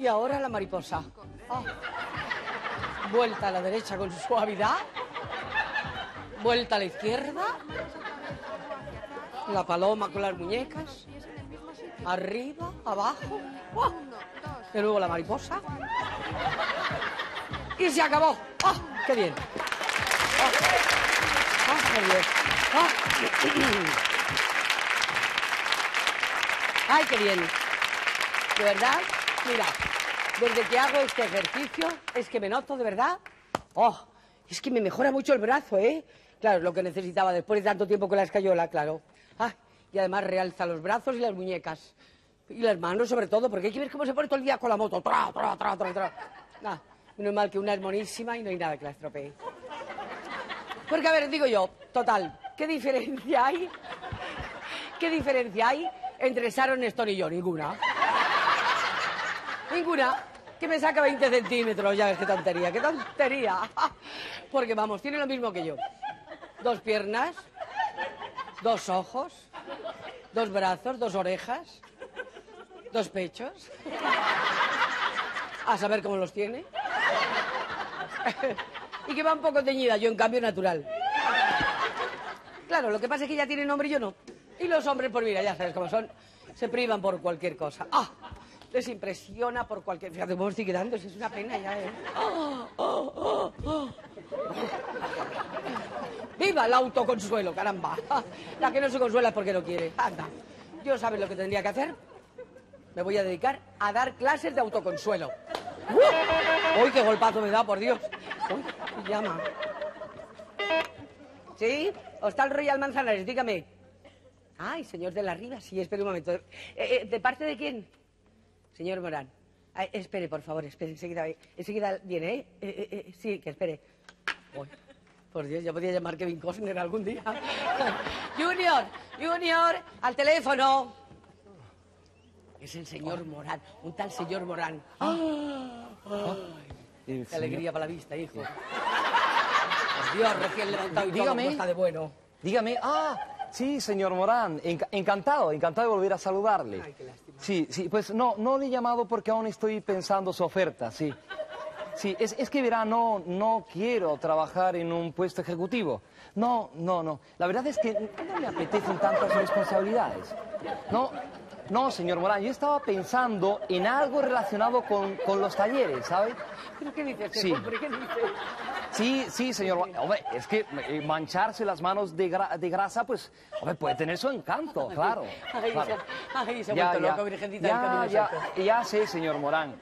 Y ahora la mariposa. Ah. Vuelta a la derecha con suavidad. Vuelta a la izquierda. La paloma con las muñecas. Arriba, abajo. ¡Ah! De nuevo la mariposa. Y se acabó. ¡Ah! ¡Qué bien! ¡Ah! ¡Ah, qué bien! ¡Ay, qué bien! De verdad, mira, desde que hago este ejercicio es que me noto de verdad. ¡Oh! Es que me mejora mucho el brazo, ¿eh? Claro, es lo que necesitaba después de tanto tiempo con la escayola, claro. ¡Ah! Y además realza los brazos y las muñecas. Y las manos sobre todo, porque hay que ver cómo se pone todo el día con la moto. Tra, tra, tra, tra, tra. Ah, menos mal que una es monísima y no hay nada que la estropee. Porque, a ver, digo yo, total, ¿qué diferencia hay? ¿Qué diferencia hay entre Sharon Stone y yo? Ninguna. Ninguna. Que me saca 20 centímetros, ya ves qué tontería, qué tontería. Porque vamos, tiene lo mismo que yo. Dos piernas, dos ojos, dos brazos, dos orejas, dos pechos. A saber cómo los tiene. Y que va un poco teñida, yo en cambio natural. Claro, lo que pasa es que ella tiene nombre y yo no. Y los hombres, pues mira, ya sabes cómo son, se privan por cualquier cosa. ¡Ah! Les impresiona por cualquier... Fíjate estoy quedando, es una pena ya, ¿eh? ¡Viva el autoconsuelo, caramba! La que no se consuela es porque no quiere. Anda. Yo sabes lo que tendría que hacer. Me voy a dedicar a dar clases de autoconsuelo. ¡Uh! ¡Uy, qué golpazo me da, por Dios! ¡Uy, llama! ¿Sí? Hostal Royal Manzanares, dígame. Ay, señor de la Riva, sí, espere un momento. Eh, eh, ¿De parte de quién? Señor Morán. Ay, espere, por favor, espere, enseguida, enseguida viene, ¿eh? Eh, eh, eh, sí, que espere. Uy, por Dios, ya podía llamar Kevin Costner algún día. Junior, Junior, al teléfono. Es el señor Morán, un tal señor Morán. El Qué alegría para la vista, hijo. Por Dios, recién levantado y todo, Dígame. ¿cómo está de bueno. Dígame, ah, sí, señor Morán, enca- encantado, encantado de volver a saludarle. Ay, qué lástima. Sí, sí, pues no, no le he llamado porque aún estoy pensando su oferta, sí. Sí, es, es que verá, no, no quiero trabajar en un puesto ejecutivo. No, no, no. La verdad es que no me apetecen tantas responsabilidades. No, no, señor Morán, yo estaba pensando en algo relacionado con, con los talleres, ¿sabe? ¿Pero qué dices, Sí. ¿Qué dices? Sí, sí, señor. Hombre, es que eh, mancharse las manos de, gra- de grasa, pues, hombre, puede tener su encanto, claro. Ay, claro. se, ay, se ha vuelto loco, virgencita del ya, camino ya, santo. ya sé, señor Morán.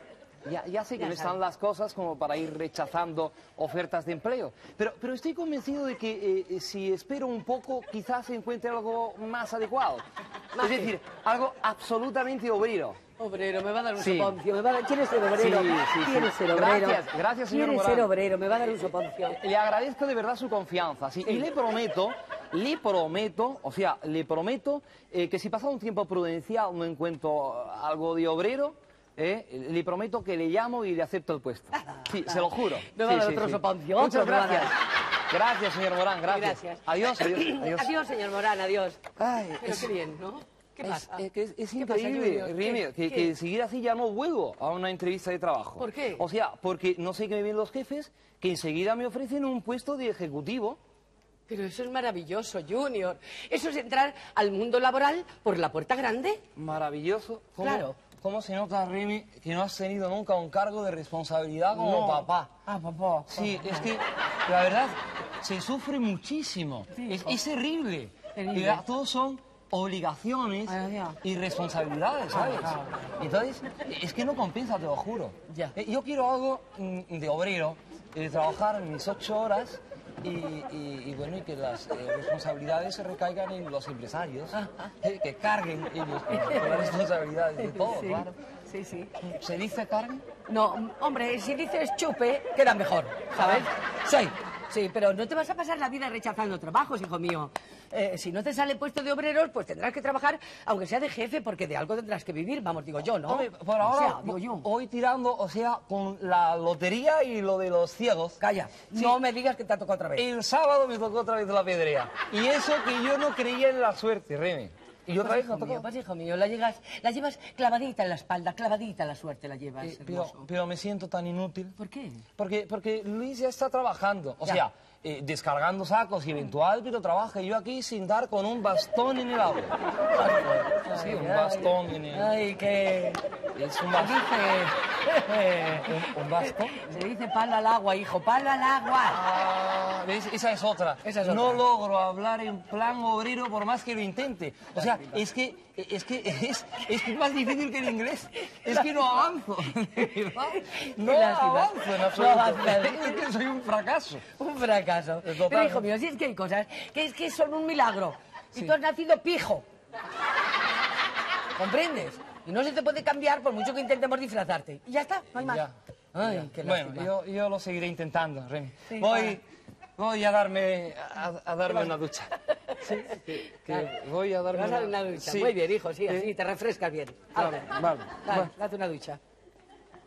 Ya, ya sé que no están las cosas como para ir rechazando ofertas de empleo. Pero, pero estoy convencido de que eh, eh, si espero un poco, quizás se encuentre algo más adecuado. ¿Más es decir, algo absolutamente obrero. Obrero, me va a dar un Sí. soponcio. Me va a dar... ¿Quiere ser obrero? Sí, sí, sí. ¿Quiere ser obrero? Gracias, gracias, señor ¿Quiere Morán. ser obrero? Me va a dar un soponcio. Le agradezco de verdad su confianza, y le prometo, le prometo, o sea, le prometo eh, que si pasa un tiempo prudencial no encuentro eh, algo de obrero, eh, le prometo que le llamo y le acepto el puesto. Sí, se lo juro. A Sí, sí, otro sí. Muchas otro gracias. Gracias, señor Morán, gracias. Gracias. Adiós, adiós, adiós. Adiós, señor Morán, adiós. Ay, Pero es- qué bien, ¿no? ¿Qué pasa? es es, es ¿Qué pasa, increíble, que, que seguir así ya no vuelvo a una entrevista de trabajo. ¿Por qué? O sea, porque no sé qué me ven los jefes, que enseguida me ofrecen un puesto de ejecutivo. Pero eso es maravilloso, Junior. Eso es entrar al mundo laboral por la puerta grande. Maravilloso. ¿Cómo, Claro. ¿Cómo se nota, Remy, que no has tenido nunca un cargo de responsabilidad como papá? Ah, papá. Sí, es que la verdad se sufre muchísimo. Sí, es, es terrible. Terrible. Y ya todos son obligaciones y responsabilidades, ¿sabes? Entonces, es que no compensa, te lo juro. Ya. Eh, Yo quiero algo mm, de obrero, de trabajar mis ocho horas y, y- y, bueno, y que las eh, responsabilidades se recaigan en los empresarios, eh, que carguen ellos con, con las responsabilidades de todo, sí, claro. sí, sí. ¿Se dice carguen? No, hombre, si dices chupe, queda mejor, ¿sabes? Sí, sí, pero no te vas a pasar la vida rechazando trabajos, hijo mío. Eh, si no te sale puesto de obreros, pues tendrás que trabajar, aunque sea de jefe, porque de algo tendrás que vivir, vamos, digo yo, ¿no? Hombre, por O ahora sea, digo yo. voy tirando, o sea, con la lotería y lo de los ciegos. Calla, Sí. no me digas que te ha tocado otra vez. El sábado me tocó otra vez la pedrea. Y eso que yo no creía en la suerte, Remy. ¿Y otra Pues, vez hijo no tocó? pues hijo mío, la llevas, la llevas clavadita en la espalda, clavadita la suerte la llevas. Eh, pero, pero me siento tan inútil. ¿Por qué? Porque, porque Luis ya está trabajando. O Ya. sea, eh, descargando sacos y eventual, pero trabaja. Yo aquí sin dar con un bastón en el agua. Sí, un bastón en el... Ay, que... Es un bastón. dice... ¿Un, bastón? Se dice palo al agua, hijo, palo al agua. Ah, ¿ves? Esa es otra. Esa es no otra. logro hablar en plan obrero por más que lo intente. O sea, es que es que es, es que más difícil que el inglés. Es que no avanzo. No avanzo en No absoluto. Es que soy un fracaso. Un fracaso. Pero, hijo mío, si es que hay cosas que es que son un milagro. Y tú has nacido pijo. ¿Comprendes? Y no se te puede cambiar por mucho que intentemos disfrazarte. Y ya está, no hay más. Ya. Ay, qué Bueno, yo, yo lo seguiré intentando, Remy. Sí, voy, voy a darme a, a darme una ducha. Sí, que, que voy a darme vas a dar una ducha. Sí. Muy bien, hijo, sí, así te refrescas bien. Vale, Hazte. vale, Dale, vale. date una ducha.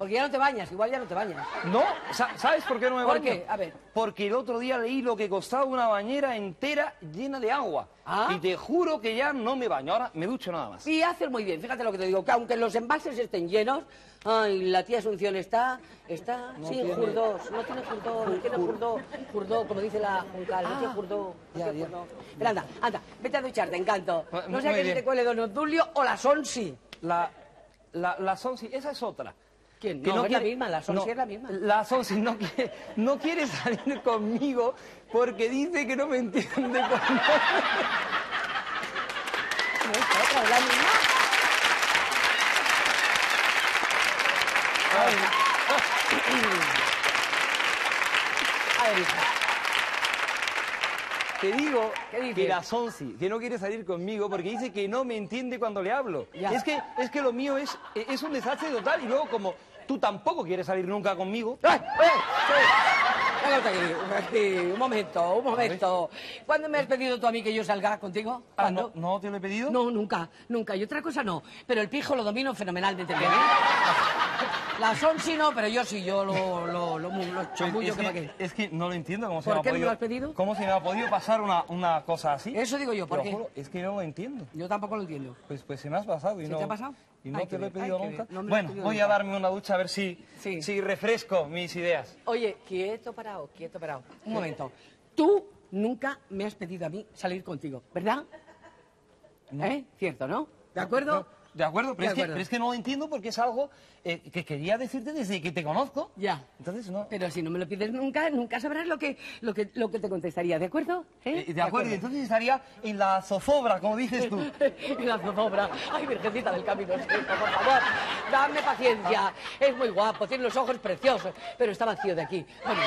Porque ya no te bañas, igual ya no te bañas. No, sa- ¿sabes por qué no me ¿Por baño? qué? A ver. Porque el otro día leí lo que costaba una bañera entera llena de agua. Ah. Y te juro que ya no me baño, ahora me ducho nada más. Y haces muy bien, fíjate lo que te digo, que aunque los envases estén llenos, ay, la tía Asunción está, está, sí, tiene- jurdós, no tiene jurdó, no tiene jurdó, jurdó, como dice la juncal, no tiene jurdó, no ya, tiene ya. jurdó. Pero anda, anda, vete a ducharte, encanto. Mu- No sea muy que se bien. te cuele Don Obdulio o la Sonsi. La, la, la Sonsi, esa es otra. ¿Quién? No, es la misma, la Sonsi es la misma. La Sonsi no quiere, no quiere salir conmigo porque dice que no me entiende con No, la misma. A ver, hija. Te digo que la Sonsi, que no quiere salir conmigo porque dice que no me entiende cuando le hablo. Ya. Es que, es que lo mío es, es un desastre total y luego como tú tampoco quieres salir nunca conmigo. ¡Ay! Aquí, un momento, un momento. ¿Cuándo me has pedido tú a mí que yo salga contigo? Ah, ¿Cuándo? ¿no, ¿No te lo he pedido? No, nunca, nunca. Y otra cosa no. Pero el pijo lo domino fenomenalmente bien. ¿eh? La son sí no, pero yo sí, yo lo, lo, lo, lo es, que, pa' que, qué. es que no lo entiendo cómo se ¿Por me ha qué no me podido... lo has pedido? ¿Cómo se me ha podido pasar una, una cosa así? Eso digo yo, ¿por qué? juro, es que no lo entiendo. Yo tampoco lo entiendo. Pues, pues se me has pasado y ¿Se no... te ha pasado? Y no te lo he pedido nunca. No bueno, pedido voy nunca. a darme una ducha a ver si, Sí. si refresco mis ideas. Oye, quieto parado, quieto parado. Un momento. Tú nunca me has pedido a mí salir contigo, ¿verdad? ¿Eh? Cierto, ¿no? ¿De acuerdo? De acuerdo, pero, De es, que, acuerdo. pero es que no lo entiendo porque es algo eh, que quería decirte desde que te conozco. Ya. Entonces, no. Pero si no me lo pides nunca, nunca sabrás lo que, lo que, lo que te contestaría, ¿de acuerdo? ¿Eh? Eh, de acuerdo, y entonces estaría en la zozobra, como dices tú. Y la zozobra. Ay, virgencita del camino por favor. Dame paciencia. Es muy guapo, tiene los ojos preciosos, pero está vacío de aquí. Bueno,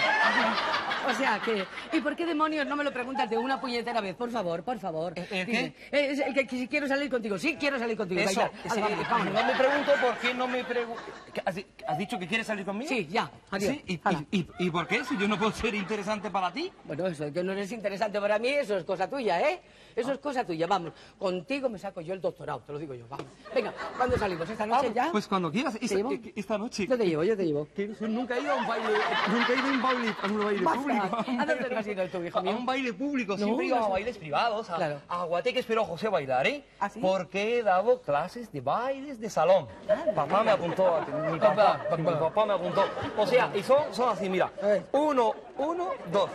o sea que... ¿Y por qué demonios no me lo preguntas de una puñetera vez? Por favor, por favor. ¿El- Es el que, que si quiero salir contigo. Sí, quiero salir contigo. Eso, bailar. Sí, no me pregunto por qué no me pregunto. ¿Has, di- has dicho que quieres salir conmigo? Sí, ya, adiós. ¿Sí? ¿Y, y, y- y por qué? Si yo no puedo ser interesante para ti. Bueno, eso de que no eres interesante para mí, eso es cosa tuya, ¿eh? Eso Ah. es cosa tuya, vamos. Contigo me saco yo el doctorado, te lo digo yo, vamos. Venga, ¿cuándo salimos? ¿Esta noche ya? Pues cuando quieras, esta, llevo? esta noche. Yo te llevo, yo te llevo. Nunca he ido a un baile, nunca he ido a un baile, a un baile Basta. público. ¿A dónde no has ido tú, hijo A mío? un baile público, No, siempre he ido a bailes privados, a, Claro. a guateques, pero José bailar, ¿eh? ¿Ah, sí? Porque he dado clases de bailes de salón. papá me apuntó, mi papá, Papá, papá. me apuntó. O sea, y son, son así, mira, uno, uno, dos.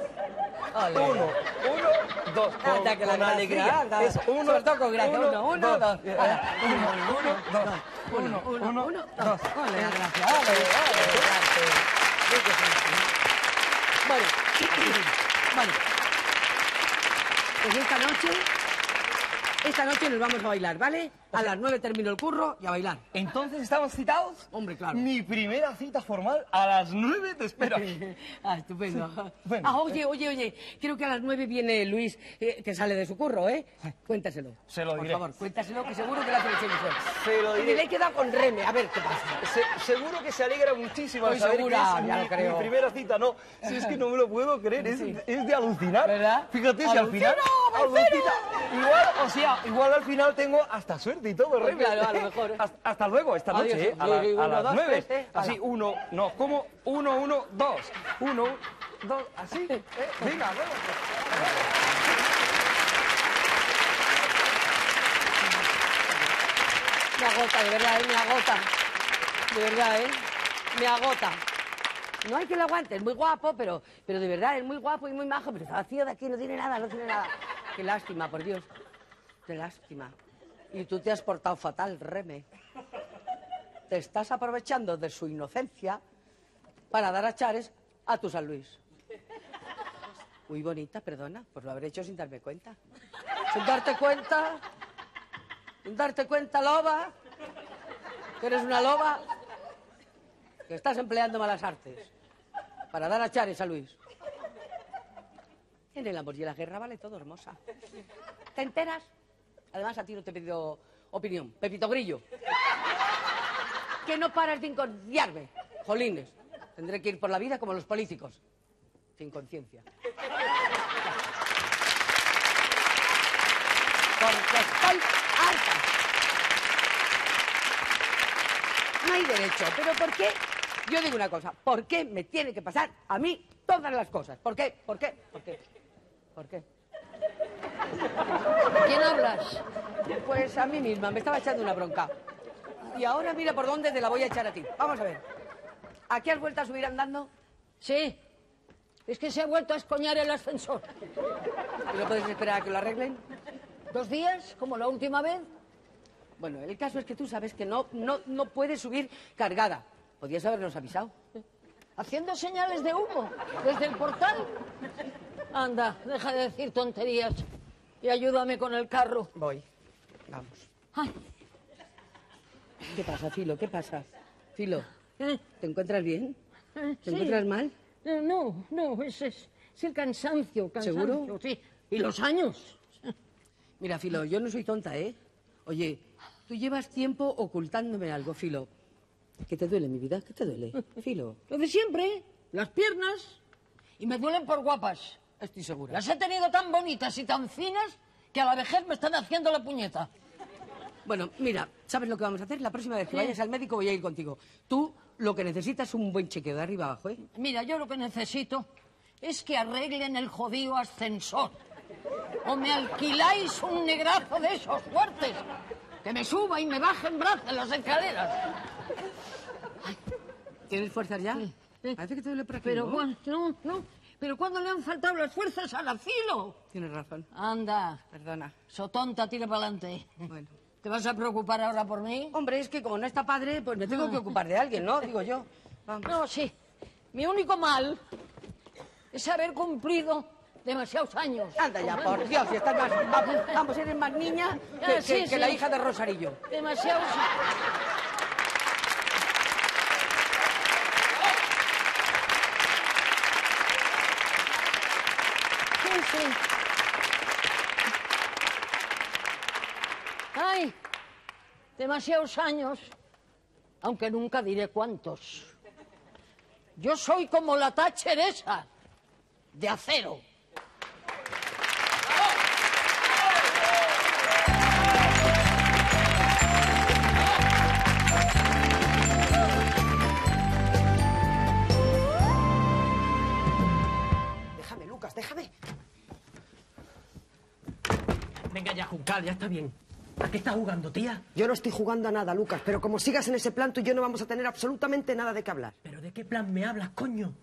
Uno, uno, dos. Con, Anda, que la con alegría. Es uno, Sobre todo con gracia. Uno, uno, dos. Uno, uno, dos. Uno, uno, uno, dos. dos. Ole, la gracia, ole, ole, gracia. Sí que sí. Bueno, bueno. Pues esta noche, esta noche nos vamos a bailar, ¿vale? A las nueve termino el curro y a bailar. Entonces, ¿estamos citados? Hombre, claro. Mi primera cita formal a las nueve te espera. Ah, estupendo. Bueno, ah, oye, oye, oye, creo que a las nueve viene Luis, eh, que sale de su curro, ¿eh? Cuéntaselo. Se lo diré. Por favor, cuéntaselo, que seguro que le hace ilusión. Se lo Y diré. le he quedado con Reme, a ver qué pasa. Se- seguro que se alegra muchísimo Estoy saber segura, que es ya mi, lo creo. mi primera cita. No, si es que no me lo puedo creer, es, Sí. es de alucinar. ¿Verdad? Fíjate si al final... ¡Alucino, alucina. Igual, o sea, igual al final tengo hasta suerte y todo. Remy. claro, a lo mejor. Hasta, hasta luego, esta Adiós. noche, ¿eh? A, la- uno, las dos, nueve. tres. Así, uno, no, como uno, uno, dos. Uno, dos, así. ¿eh? Venga, luego. Me agota, de verdad, ¿eh? me agota. De verdad, ¿eh? Me agota. No hay que lo aguante, es muy guapo, pero, pero de verdad es muy guapo y muy majo, pero está vacío de aquí, no tiene nada, no tiene nada. Qué lástima, por Dios. Qué lástima. Y tú te has portado fatal, Reme. Te estás aprovechando de su inocencia para dar a chares a tu San Luis. Muy bonita, perdona, pues lo habré hecho sin darme cuenta. Sin darte cuenta, sin darte cuenta, loba, que eres una loba, que estás empleando malas artes para dar a chares a Luis. En el amor y la guerra vale todo, hermosa. ¿Te enteras? Además, a ti no te he pedido opinión. Pepito Grillo. Que no paras de inconciarme. Jolines. Tendré que ir por la vida como los políticos. Sin conciencia. Porque estoy harta. No hay derecho. ¿Pero por qué? Yo digo una cosa. ¿Por qué me tiene que pasar a mí todas las cosas? ¿Por qué? ¿Por qué? ¿Por qué? ¿Por qué? ¿A quién hablas? Pues a mí misma, me estaba echando una bronca. Y ahora mira por dónde te la voy a echar a ti. Vamos a ver. ¿A qué has vuelto a subir andando? Sí. Es que se ha vuelto a escoñar el ascensor. ¿Y no puedes esperar a que lo arreglen? ¿Dos días, como la última vez? Bueno, el caso es que tú sabes que no, no, no puedes subir cargada. Podías habernos avisado. Haciendo señales de humo desde el portal. Anda, deja de decir tonterías y ayúdame con el carro. Voy. Vamos. Ay, ¿Qué pasa, Filo? ¿Qué pasa? Filo, eh, ¿te encuentras bien? eh, ¿Te sí. encuentras mal? Eh, no, no, es, es, es el cansancio, cansancio. ¿Seguro? Sí. Y los años. Mira, Filo, yo no soy tonta, ¿eh? Oye, tú llevas tiempo ocultándome algo, Filo. ¿Qué te duele, mi vida? ¿Qué te duele? Filo, Lo de siempre, las piernas. Y me duelen por guapas. Estoy segura. Las he tenido tan bonitas y tan finas que a la vejez me están haciendo la puñeta. Bueno, mira, ¿sabes lo que vamos a hacer? La próxima vez que vayas al médico voy a ir contigo. Tú lo que necesitas es un buen chequeo de arriba abajo, ¿eh? Mira, yo lo que necesito es que arreglen el jodido ascensor. O me alquiláis un negrazo de esos fuertes. Que me suba y me baje en brazos en las escaleras. ¿Tienes fuerzas ya? Sí, sí. Parece que te duele por aquí, Pero ¿no? no, no. Pero cuando le han faltado las fuerzas a la filo. Tienes razón. Anda, Perdona. so tonta, tira para adelante. Bueno. ¿Te vas a preocupar ahora por mí? Hombre, es que como no está padre, pues me tengo que ocupar de alguien, ¿no? Digo yo. Vamos. No, sí. Mi único mal es haber cumplido demasiados años. Anda ya, por Dios, si estás más... Vamos, eres más niña que, Ah, sí, que- que sí. la hija de Rosarillo. Demasiados. Sí. Ay, demasiados años, aunque nunca diré cuántos. Yo soy como la Thatcher esa, de acero. Ya, está bien. ¿A qué estás jugando, tía? Yo no estoy jugando a nada, Lucas, pero como sigas en ese plan, tú y yo no vamos a tener absolutamente nada de qué hablar. ¿Pero de qué plan me hablas, coño?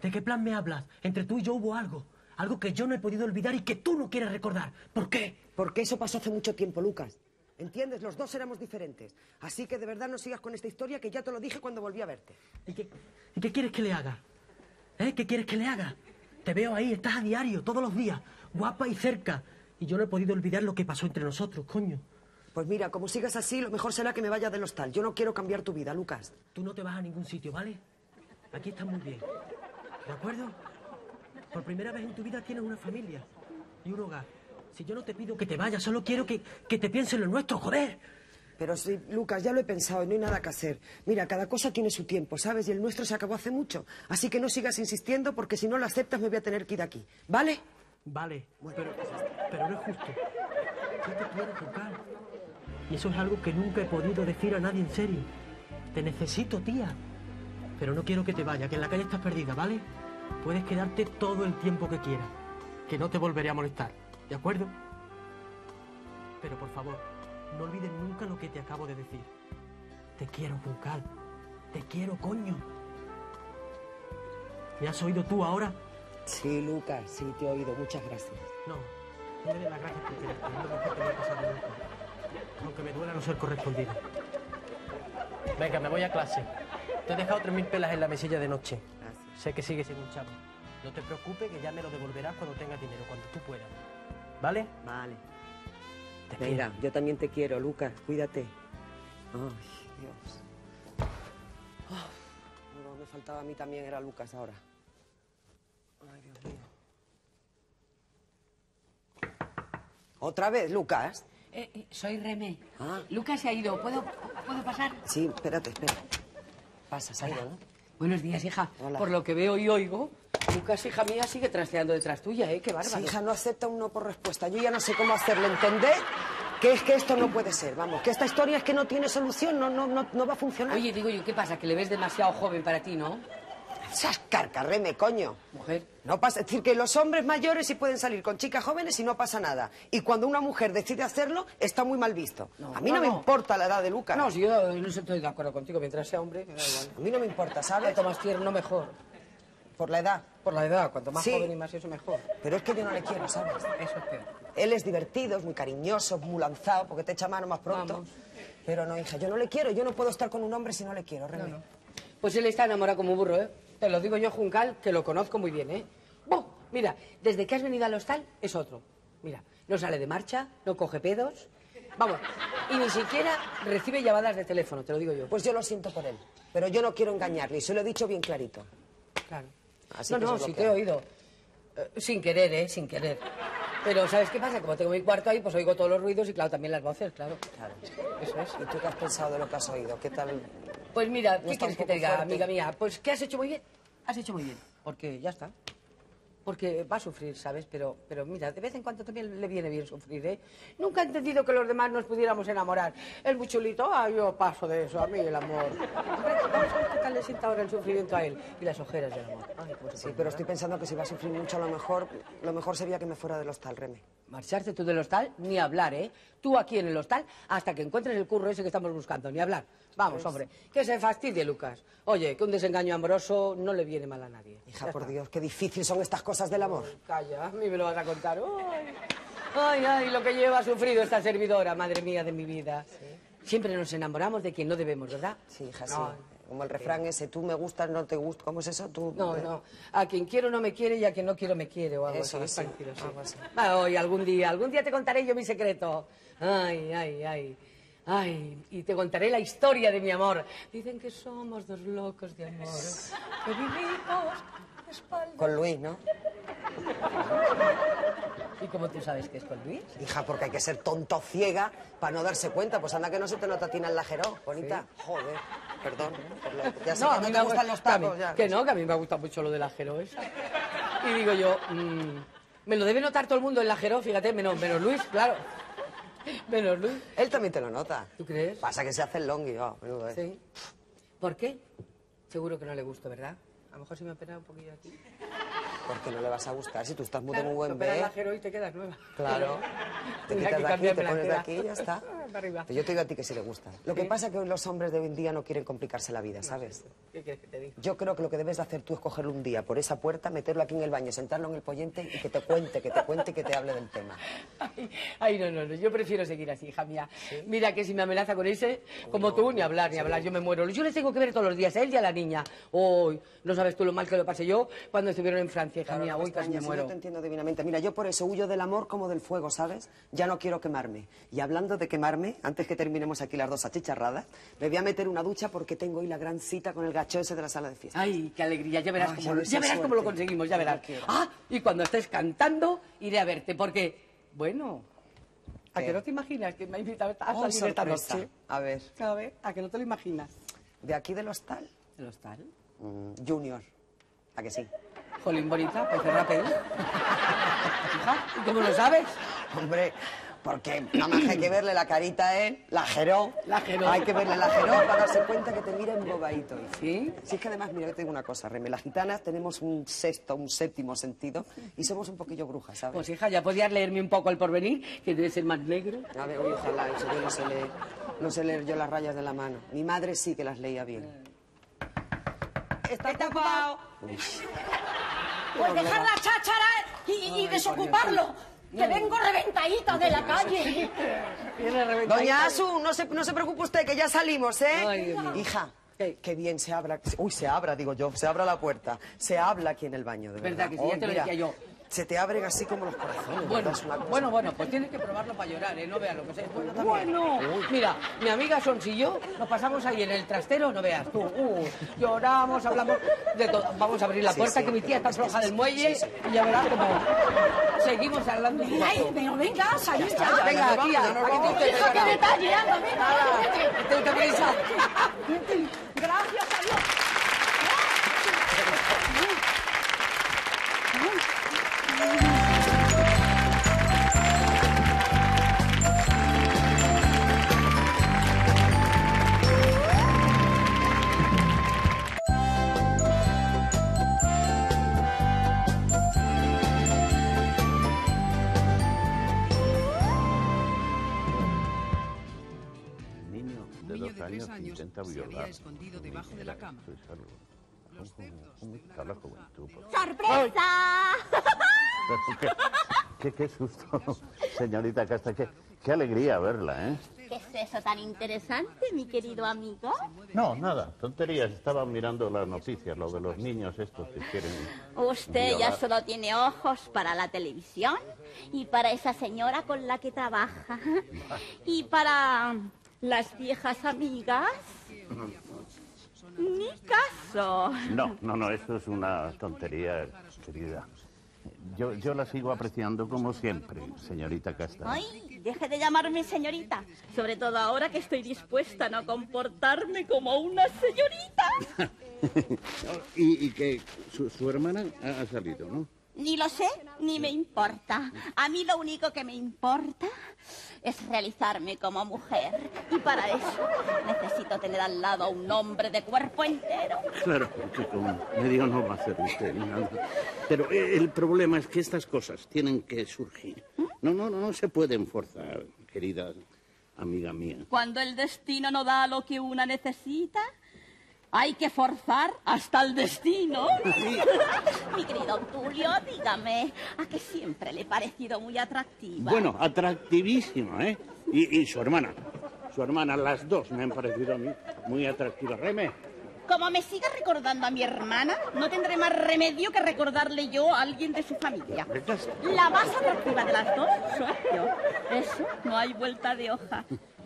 ¿De qué plan me hablas? Entre tú y yo hubo algo. Algo que yo no he podido olvidar y que tú no quieres recordar. ¿Por qué? Porque eso pasó hace mucho tiempo, Lucas. ¿Entiendes? Los dos éramos diferentes. Así que de verdad no sigas con esta historia que ya te lo dije cuando volví a verte. ¿Y qué, y qué quieres que le haga? ¿Eh? ¿Qué quieres que le haga? Te veo ahí, estás a diario, todos los días, guapa y cerca. Y yo no he podido olvidar lo que pasó entre nosotros, coño. Pues mira, como sigas así, lo mejor será que me vaya del hostal. Yo no quiero cambiar tu vida, Lucas. Tú no te vas a ningún sitio, ¿vale? Aquí estás muy bien. ¿De acuerdo? Por primera vez en tu vida tienes una familia y un hogar. Si yo no te pido que te vayas, solo quiero que, que te pienses en lo nuestro, joder. Pero sí, Lucas, ya lo he pensado y no hay nada que hacer. Mira, cada cosa tiene su tiempo, ¿sabes? Y el nuestro se acabó hace mucho. Así que no sigas insistiendo porque si no lo aceptas me voy a tener que ir de aquí. ¿Vale? Vale, pero, pero no es justo. Yo te quiero, Juncal. Y eso es algo que nunca he podido decir a nadie en serio. Te necesito, tía. Pero no quiero que te vayas, que en la calle estás perdida, ¿vale? Puedes quedarte todo el tiempo que quieras. Que no te volveré a molestar, ¿de acuerdo? Pero por favor, no olvides nunca lo que te acabo de decir. Te quiero, Juncal. Te quiero, coño. ¿Me has oído tú ahora? Sí, Lucas, sí, te he oído. Muchas gracias. No, no me des las gracias por quererte. Es lo mejor que me ha pasado nunca. Aunque me duela no ser correspondido. Venga, me voy a clase. Te he dejado 3.000 pelas en la mesilla de noche. Gracias. Sé que sigues siendo un chavo. No te preocupes, que ya me lo devolverás cuando tengas dinero, cuando tú puedas. ¿Vale? Vale. Te Venga, yo también te quiero, Lucas. Cuídate. Ay, Dios. Ah, no, me faltaba a mí también, era Lucas ahora. Ay, Dios mío. ¿Otra vez, Lucas? Eh, eh, soy Remé. Ah. Lucas se ha ido. ¿Puedo, ¿Puedo pasar? Sí, espérate, espera. Pasa, se ha ido, ¿no? Buenos días, hija. Hola. Por lo que veo y oigo, Lucas, hija mía, sigue trasteando detrás tuya, ¿eh? Qué bárbaro. Sí, hija, no acepta un no por respuesta. Yo ya no sé cómo hacerle entender que es que esto no puede ser, vamos, que esta historia es que no tiene solución, no, no, no, no va a funcionar. Oye, digo yo, ¿qué pasa? Que le ves demasiado joven para ti, ¿no? Seas carcarreme, coño. Mujer. No pasa, es decir, que los hombres mayores sí pueden salir con chicas jóvenes y no pasa nada. Y cuando una mujer decide hacerlo, está muy mal visto. No, a mí no, no, me no. importa la edad de Lucas. No, si yo no estoy de acuerdo contigo, mientras sea hombre, me da igual. A mí no me importa, ¿sabes? Cuanto más tierno, mejor. Por la edad. Por la edad, cuanto más Sí. joven y más eso, mejor. Pero es que yo no le quiero, ¿sabes? Eso es peor. Él es divertido, es muy cariñoso, muy lanzado, porque te echa mano más pronto. Vamos. Pero no, hija, yo no le quiero. Yo no puedo estar con un hombre si no le quiero, Remy. Pues él está enamorado como un burro, ¿eh? Te lo digo yo, Juncal, que lo conozco muy bien, ¿eh? ¡Bum! Mira, desde que has venido al hostal es otro. Mira, no sale de marcha, no coge pedos. Vamos, y ni siquiera recibe llamadas de teléfono, te lo digo yo. Pues yo lo siento por él. Pero yo no quiero engañarle y se lo he dicho bien clarito. Claro. Así no, que no, sí te he oído. Eh, sin querer, ¿eh? Sin querer. Pero, ¿sabes qué pasa? Como tengo mi cuarto ahí, pues oigo todos los ruidos y, claro, también las voces, claro. Claro. Eso es. ¿Y tú qué has pensado de lo que has oído? ¿Qué tal? Pues mira, ¿No ¿qué quieres que te diga, fuerte? amiga mía? Pues que has hecho muy bien. Has hecho muy bien. Porque ya está. Porque va a sufrir, ¿sabes? Pero, pero mira, de vez en cuando también le viene bien sufrir, ¿eh? Nunca he entendido que los demás nos pudiéramos enamorar. El muy chulito, ah, yo paso de eso, a mí el amor. Hombre, Vamos a ver qué tal le sienta ahora el sufrimiento a él y las ojeras del amor. Ay, se Sí, pero estoy pensando que si va a sufrir mucho, a lo mejor, lo mejor sería que me fuera del hostal, Reme. Marcharte tú del hostal, ni hablar, ¿eh? Tú aquí en el hostal hasta que encuentres el curro ese que estamos buscando, ni hablar. Vamos, Pues hombre, que se fastidie, Lucas. Oye, que un desengaño amoroso no le viene mal a nadie. Hija, Ya por está. Dios, qué difícil son estas cosas del amor. Calla, a mí me lo vas a contar. Ay, ay, ay, lo que lleva sufrido esta servidora, madre mía de mi vida. Siempre nos enamoramos de quien no debemos, ¿verdad? Sí, hija, sí. Como el refrán ese, tú me gustas, no te gusta. ¿Cómo es eso? Tú, No, no. A quien quiero no me quiere y a quien no quiero me quiere o algo Eso, así. es sí, parecido, sí. algo así. Ah, hoy, algún día, algún día te contaré yo mi secreto. Ay, ay, ay. Ay, y te contaré la historia de mi amor. Dicen que somos dos locos de amor. Que vivimos de espaldas. Con Luis, ¿no? ¿Y cómo tú sabes que es con Luis? Hija, porque hay que ser tonto ciega para no darse cuenta. Pues anda que no se te nota a ti en el lajero, bonita. Joder, perdón. por lo- Ya sé que a no mí te me gustan gu- los que tacos, ya. Que no, que a mí me gusta mucho lo de la Jero esa. Y digo yo, mm, me lo debe notar todo el mundo en la Jero, fíjate, menos, menos Luis, claro. Menos Luis. Él también te lo nota. ¿Tú crees? Pasa que se hace el longi, oh, menudo, eh. Sí. ¿Por qué? Seguro que no le gusto, ¿verdad? A lo mejor si me opera un poquillo aquí. Porque no le vas a gustar si tú estás muy Claro, de muy buen te B. la Jero y te quedas nueva. Claro. Te quitas de aquí, te pones de aquí y ya está. Para arriba. Yo te digo a ti que sí le gusta. Lo que pasa es que los hombres de hoy en día no quieren complicarse la vida, ¿sabes? ¿Qué quieres que te diga? Yo creo que lo que debes de hacer tú es cogerlo un día por esa puerta, meterlo aquí en el baño, sentarlo en el pollente y que te cuente, que te cuente y que te hable del tema. Ay, ay, no, no, no, yo prefiero seguir así, hija mía. Mira que si me amenaza con ese, como tú, ni hablar, ni hablar, yo me muero. Yo les tengo que ver todos los días, a él y a la niña. Hoy, no sabes tú lo mal que lo pasé yo cuando estuvieron en Francia, hija mía, no me hoy casi me muero. Yo te entiendo divinamente. Mira, yo por eso huyo del amor como del fuego, ¿sabes? Ya no quiero quemarme. Y hablando de quemarme, antes que terminemos aquí las dos achicharradas, me voy a meter una ducha porque tengo hoy la gran cita con el gacho ese de la sala de fiesta. Ay, qué alegría, ya verás, Ay, cómo, ya verás cómo lo conseguimos, ya verás. Ah, y cuando estés cantando, iré a verte, porque, bueno, ¿a ¿Qué? que no te imaginas que me ha invitado a Oh, salir esta noche? A ver, A ver, ¿a que no te lo imaginas? de aquí del hostal, ¿El hostal? mm, Junior. ¿A que sí? Jolín bonita, pues ¿y cómo lo sabes? Hombre, Porque nada más hay que verle la carita a él, la jeró. La jeró. Hay que verle la jeró para darse cuenta que te mira embobadito. ¿Sí? Si es que además, mira, yo tengo una cosa, Reme. Las gitanas tenemos un sexto, un séptimo sentido y somos un poquillo brujas, ¿sabes? Pues hija, ya podías leerme un poco el porvenir, que debe ser más negro. A ver, ojalá, eso yo no sé leer, no sé leer yo las rayas de la mano. Mi madre sí que las leía bien. Está ocupado. Pues dejar la cháchara y, y desocuparlo. Que vengo reventadita de la calle. Doña Asu, no se, no se preocupe usted, que ya salimos, ¿eh? Ay, Dios mío. Hija, qué bien se abra. Uy, se abra, digo yo, se abra la puerta. Se habla aquí en el baño, de verdad. Verdad que sí, ya te lo decía yo. Se te abren así como los corazones. Bueno, ¿verdad? Es una cosa- bueno, bueno, pues tienes que probarlo para llorar, ¿eh? No veas lo que sea. Bueno, mira, mi amiga Sons y yo nos pasamos ahí en el trastero, no veas tú. Uh, lloramos, hablamos de todo. Vamos a abrir la Sí, puerta, sí. que mi tía está floja del muelle y ya verás cómo seguimos hablando. Ay, rato. pero venga, salid ya. Ya, venga, tía, aquí te Hija, qué detalle, anda, venga. Nada, te. Gracias a Dios. Niño de niño dos de años tres que años intenta se había violar. escondido debajo de la cama. Eso es algo. ¿Cómo, cómo está la juventud? por- ¡Sorpresa! Qué, qué, qué susto, señorita Casta. Qué, qué alegría verla, ¿eh? ¿Qué es eso tan interesante, mi querido amigo? No, nada, tonterías. Estaba mirando las noticias, lo de los niños estos que quieren... Usted ya solo tiene ojos para la televisión y para esa señora con la que trabaja. Y para las viejas amigas. Ni caso. No, no, no, eso es una tontería, querida. Yo, yo la sigo apreciando como siempre, señorita Casta. Ay, deje de llamarme señorita. Sobre todo ahora que estoy dispuesta a no comportarme como una señorita. y, y que su, su hermana ha, ha salido, ¿no? Ni lo sé, ni me importa. A mí lo único que me importa es realizarme como mujer. Y para eso necesito tener al lado a un hombre de cuerpo entero. Claro, que con medio no va a hacer usted nada. Pero eh, el problema es que estas cosas tienen que surgir. No, no, no, no se pueden forzar, querida amiga mía. Cuando el destino no da lo que una necesita, hay que forzar hasta el destino. Mi querido Tulio, dígame, ¿a que siempre le he parecido muy atractiva? Bueno, atractivísima, ¿eh? Y, y su hermana. Su hermana, las dos me han parecido a mí muy atractivas. Reme, Como me siga recordando a mi hermana, no tendré más remedio que recordarle yo a alguien de su familia. La más atractiva de las dos soy yo. Eso, no hay vuelta de hoja.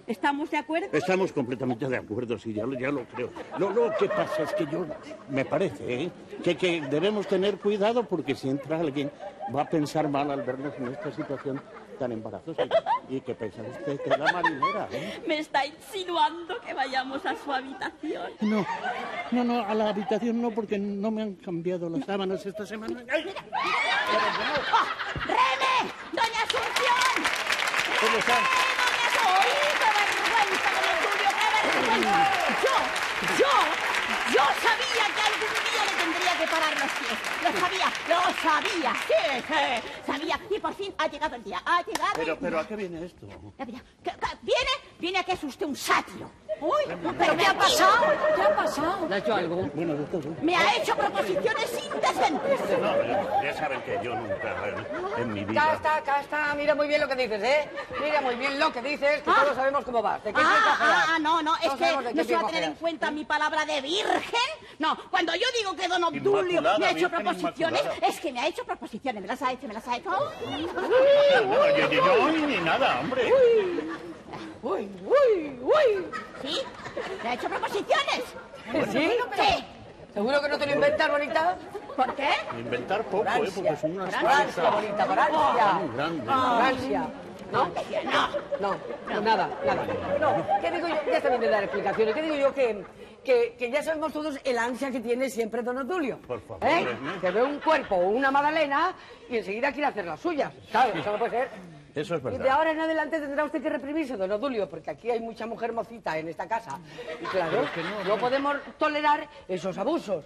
¿Estamos de acuerdo? Estamos completamente de acuerdo, sí, ya lo, ya lo creo. Lo, lo que pasa es que yo, me parece, ¿eh? que, que debemos tener cuidado porque si entra alguien va a pensar mal al vernos en esta situación tan embarazosa. ¿Y, qué piensa usted de la marinera? ¿eh? Me está insinuando que vayamos a su habitación. No, no, no, a la habitación no, porque no me han cambiado las sábanas esta semana. ¡Ay! ¡Oh! ¡Reme! ¡Doña Asunción! ¿Cómo están? ¡Doña Asunción! ¡Uy, qué vergüenza, don Tulio, qué vergüenza! Yo, yo, yo sabía que algún día le tendría que parar los pies. Lo sabía, lo sabía, sí, sí, sabía. Y por fin ha llegado el día, ha llegado Pero, el pero, ¿a qué viene esto? Ya, ya. ¿Qué- qué- ¿Viene? ¿Viene a que es usted un sátiro? Uy, ¿Pero qué ha pasado? ¿Qué ha pasado? ¿Le ha hecho algo? Bueno, de todo. Me ha hecho proposiciones indecentes. No, ya, ya saben que yo nunca en, en mi Acá vida... está, acá está. Mira muy bien lo que dices, ¿eh? Mira muy bien lo que dices, que Ah. todos sabemos cómo vas. ¿De qué Ah, ah, ah, no, no, es que no se va a tener en cuenta mi palabra de virgen. No, cuando yo digo que don Obdulio me ha hecho proposiciones, Inmaculada. es que me ha hecho proposiciones. ¿Me las ha hecho? ¿Me las ha hecho? No, yo, yo, yo ni nada, hombre. Uy, uy, uy. ¿Sí? ¿Me ha hecho proposiciones? ¿Sí? Sí. ¿Seguro que no te lo inventas, bonita? ¿Por qué? Inventar poco, ¿eh? Francia. Porque son unas Francia, cosas bonita, muy grandes. Francia. ¿No? No. No, no, nada, nada. No, ¿qué digo yo? Ya está bien de dar explicaciones. ¿Qué digo yo? Que, que, que ya sabemos todos el ansia que tiene siempre don Otulio. Por favor, ¿Eh? ¿eh? Que ve un cuerpo o una magdalena y enseguida quiere hacer las suyas. ¿Sabes? Eso no puede ser. Eso es Y de ahora en adelante tendrá usted que reprimirse, don Odulio, porque aquí hay mucha mujer mocita en esta casa. Y claro, no, podemos tolerar esos abusos.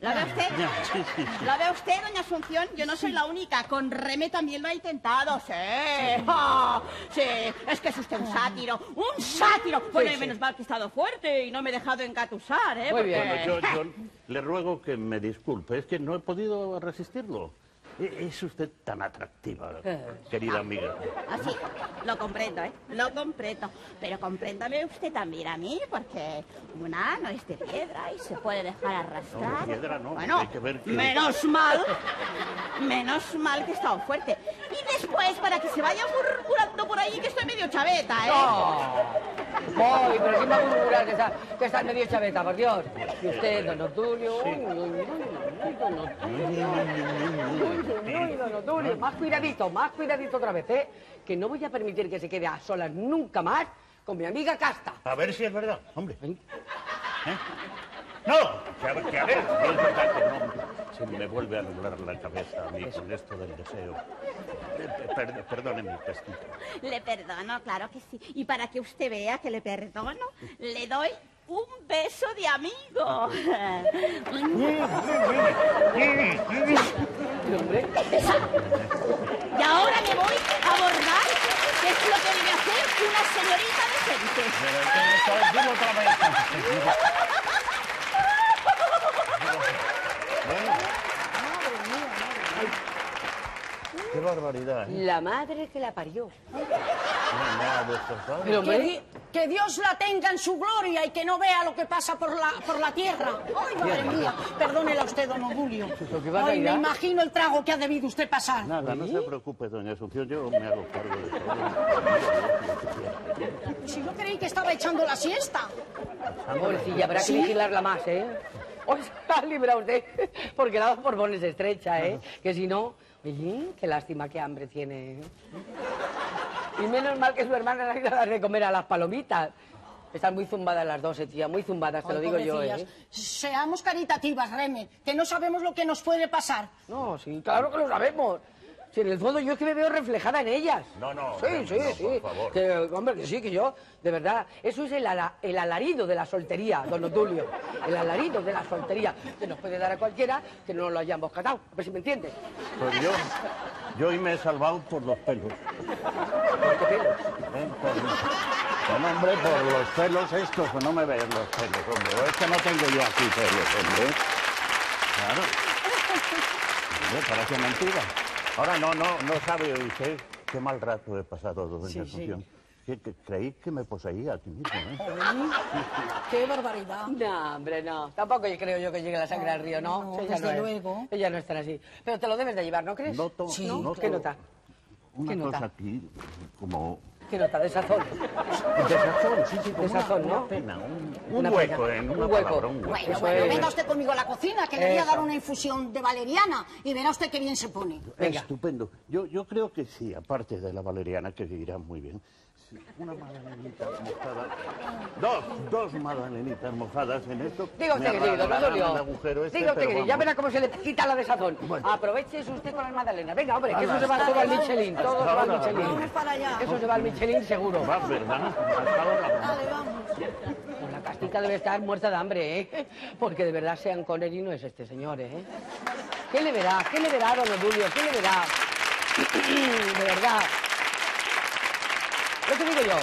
¿La ve usted? Sí, sí, sí. ¿La ve usted, doña Asunción? Yo no soy la única. Con Reme también lo ha intentado. Sí. Ah, sí. Es que es usted un sátiro. ¡Un sátiro! Bueno, menos mal que he estado fuerte y no me he dejado engatusar, ¿eh? Muy Porque- bien. Bueno, yo, yo le ruego que me disculpe, es que no he podido resistirlo. E- Es usted tan atractiva, querida amiga. Así, lo comprendo, ¿eh? Lo comprendo. Pero compréndame usted también a mí, porque una no es de piedra y se puede dejar arrastrar. No, de piedra no, Bueno, hay que ver que- menos mal, menos mal que he estado fuerte. Y después, para que se vaya murmurando por ahí, que estoy medio chaveta, ¿eh? Ay, pero ¿quién va a murmurar que está, que está medio chaveta, por Dios? Y usted, don uy, uy, uy, don don Otulio, más cuidadito, más cuidadito otra vez, ¿eh? Que no voy a permitir que se quede a solas nunca más con mi amiga Casta. A ver si es verdad, hombre. ¿Eh? No, que a ver, que a ver, es verdad que no. Se me vuelve a nublar la cabeza a mí con esto del deseo. Eh, per- perdóneme, Castita. Le perdono, claro que sí. Y para que usted vea que le perdono, le doy un beso de amigo. Y ahora me voy a abordar qué es lo que debe hacer una señorita decente. Pero, ¿qué- qué- dilo otra vez. Qué barbaridad, ¿eh? La madre que la parió. No. Pero, hombre, que Dios la tenga en su gloria y que no vea lo que pasa por la, por la tierra. Ay, madre mía, perdónela usted, don Obulio. Ay, me imagino el trago que ha debido usted pasar. Nada, no se preocupe, doña Asunción, yo me hago cargo de todo. Si yo creí que estaba echando la siesta. pobrecilla, habrá que vigilarla más, ¿eh? Se ha librado usted, porque la Borbones estrecha, ¿eh? Que si no, oye, qué lástima, qué hambre tiene. Y menos mal que su hermana le ha ido a dar de comer a las palomitas. Están muy zumbadas las dos, eh, tía, muy zumbadas, te lo digo yo, ¿eh? Seamos caritativas, Reme, que no sabemos lo que nos puede pasar. No, sí, claro que lo sabemos. Si en el fondo yo es que me veo reflejada en ellas. No, no, Sí, no, sí, no, sí. por favor. Que, hombre, que sí, que yo, de verdad, eso es el, ala- el alarido de la soltería, don Otulio. El alarido de la soltería, que nos puede dar a cualquiera que no lo hayamos catado. A ver si me entiende. Pues yo, yo hoy me he salvado por los pelos. ¿Por qué pelos? ¿eh? Por, bueno, hombre, por los pelos estos, que no me ven los pelos, hombre. Es que no tengo yo aquí pelos, hombre. Claro. Hombre, parece mentira. Ahora no, no, no sabe usted qué mal rato he pasado, doña Sí, sí. Asunción. Que- que creí que me poseía aquí mismo, ¿eh? Qué barbaridad. No, hombre, no. Tampoco yo creo yo que llegue la sangre al río, ¿no? No, Sí, ella desde es. luego. Ella no es tan así. Pero te lo debes de llevar, ¿no crees? Noto, Sí, ¿No? ¿Qué nota? Una ¿Qué nota? cosa aquí, como... ¿Qué nota? De sazón. De sazón, sí, sí, como De sazón, una, ¿no? una pena, un, un Una hueco, pena. en Un una hueco. palabra, un hueco. Bueno, bueno, es. venga usted conmigo a la cocina, que le voy a dar una infusión de valeriana y verá usted qué bien se pone. Venga. Estupendo. Yo, yo creo que sí, aparte de la valeriana, que irá muy bien. Sí, Una magdalenita mojada. Dos, dos magdalenitas mojadas en esto. Diga usted que sí, don arreglarán Antonio. el agujero este, Diga usted ya verá cómo se le quita la desazón. Bueno. Aproveche usted con las magdalenas. Venga, hombre, que eso se va todo al. Michelin. Todo se va al. Michelin. Vamos para allá. Eso se va al Michelin seguro. Va, ¿verdad? Hasta ahora. Dale, vamos. Pues la castica debe estar muerta de hambre, ¿eh? Porque de verdad Sean Connery no es este señor, ¿eh? ¿Qué le verá? ¿Qué le verá, don Odulio? ¿Qué le verá? de verdad. Lo que digo yo.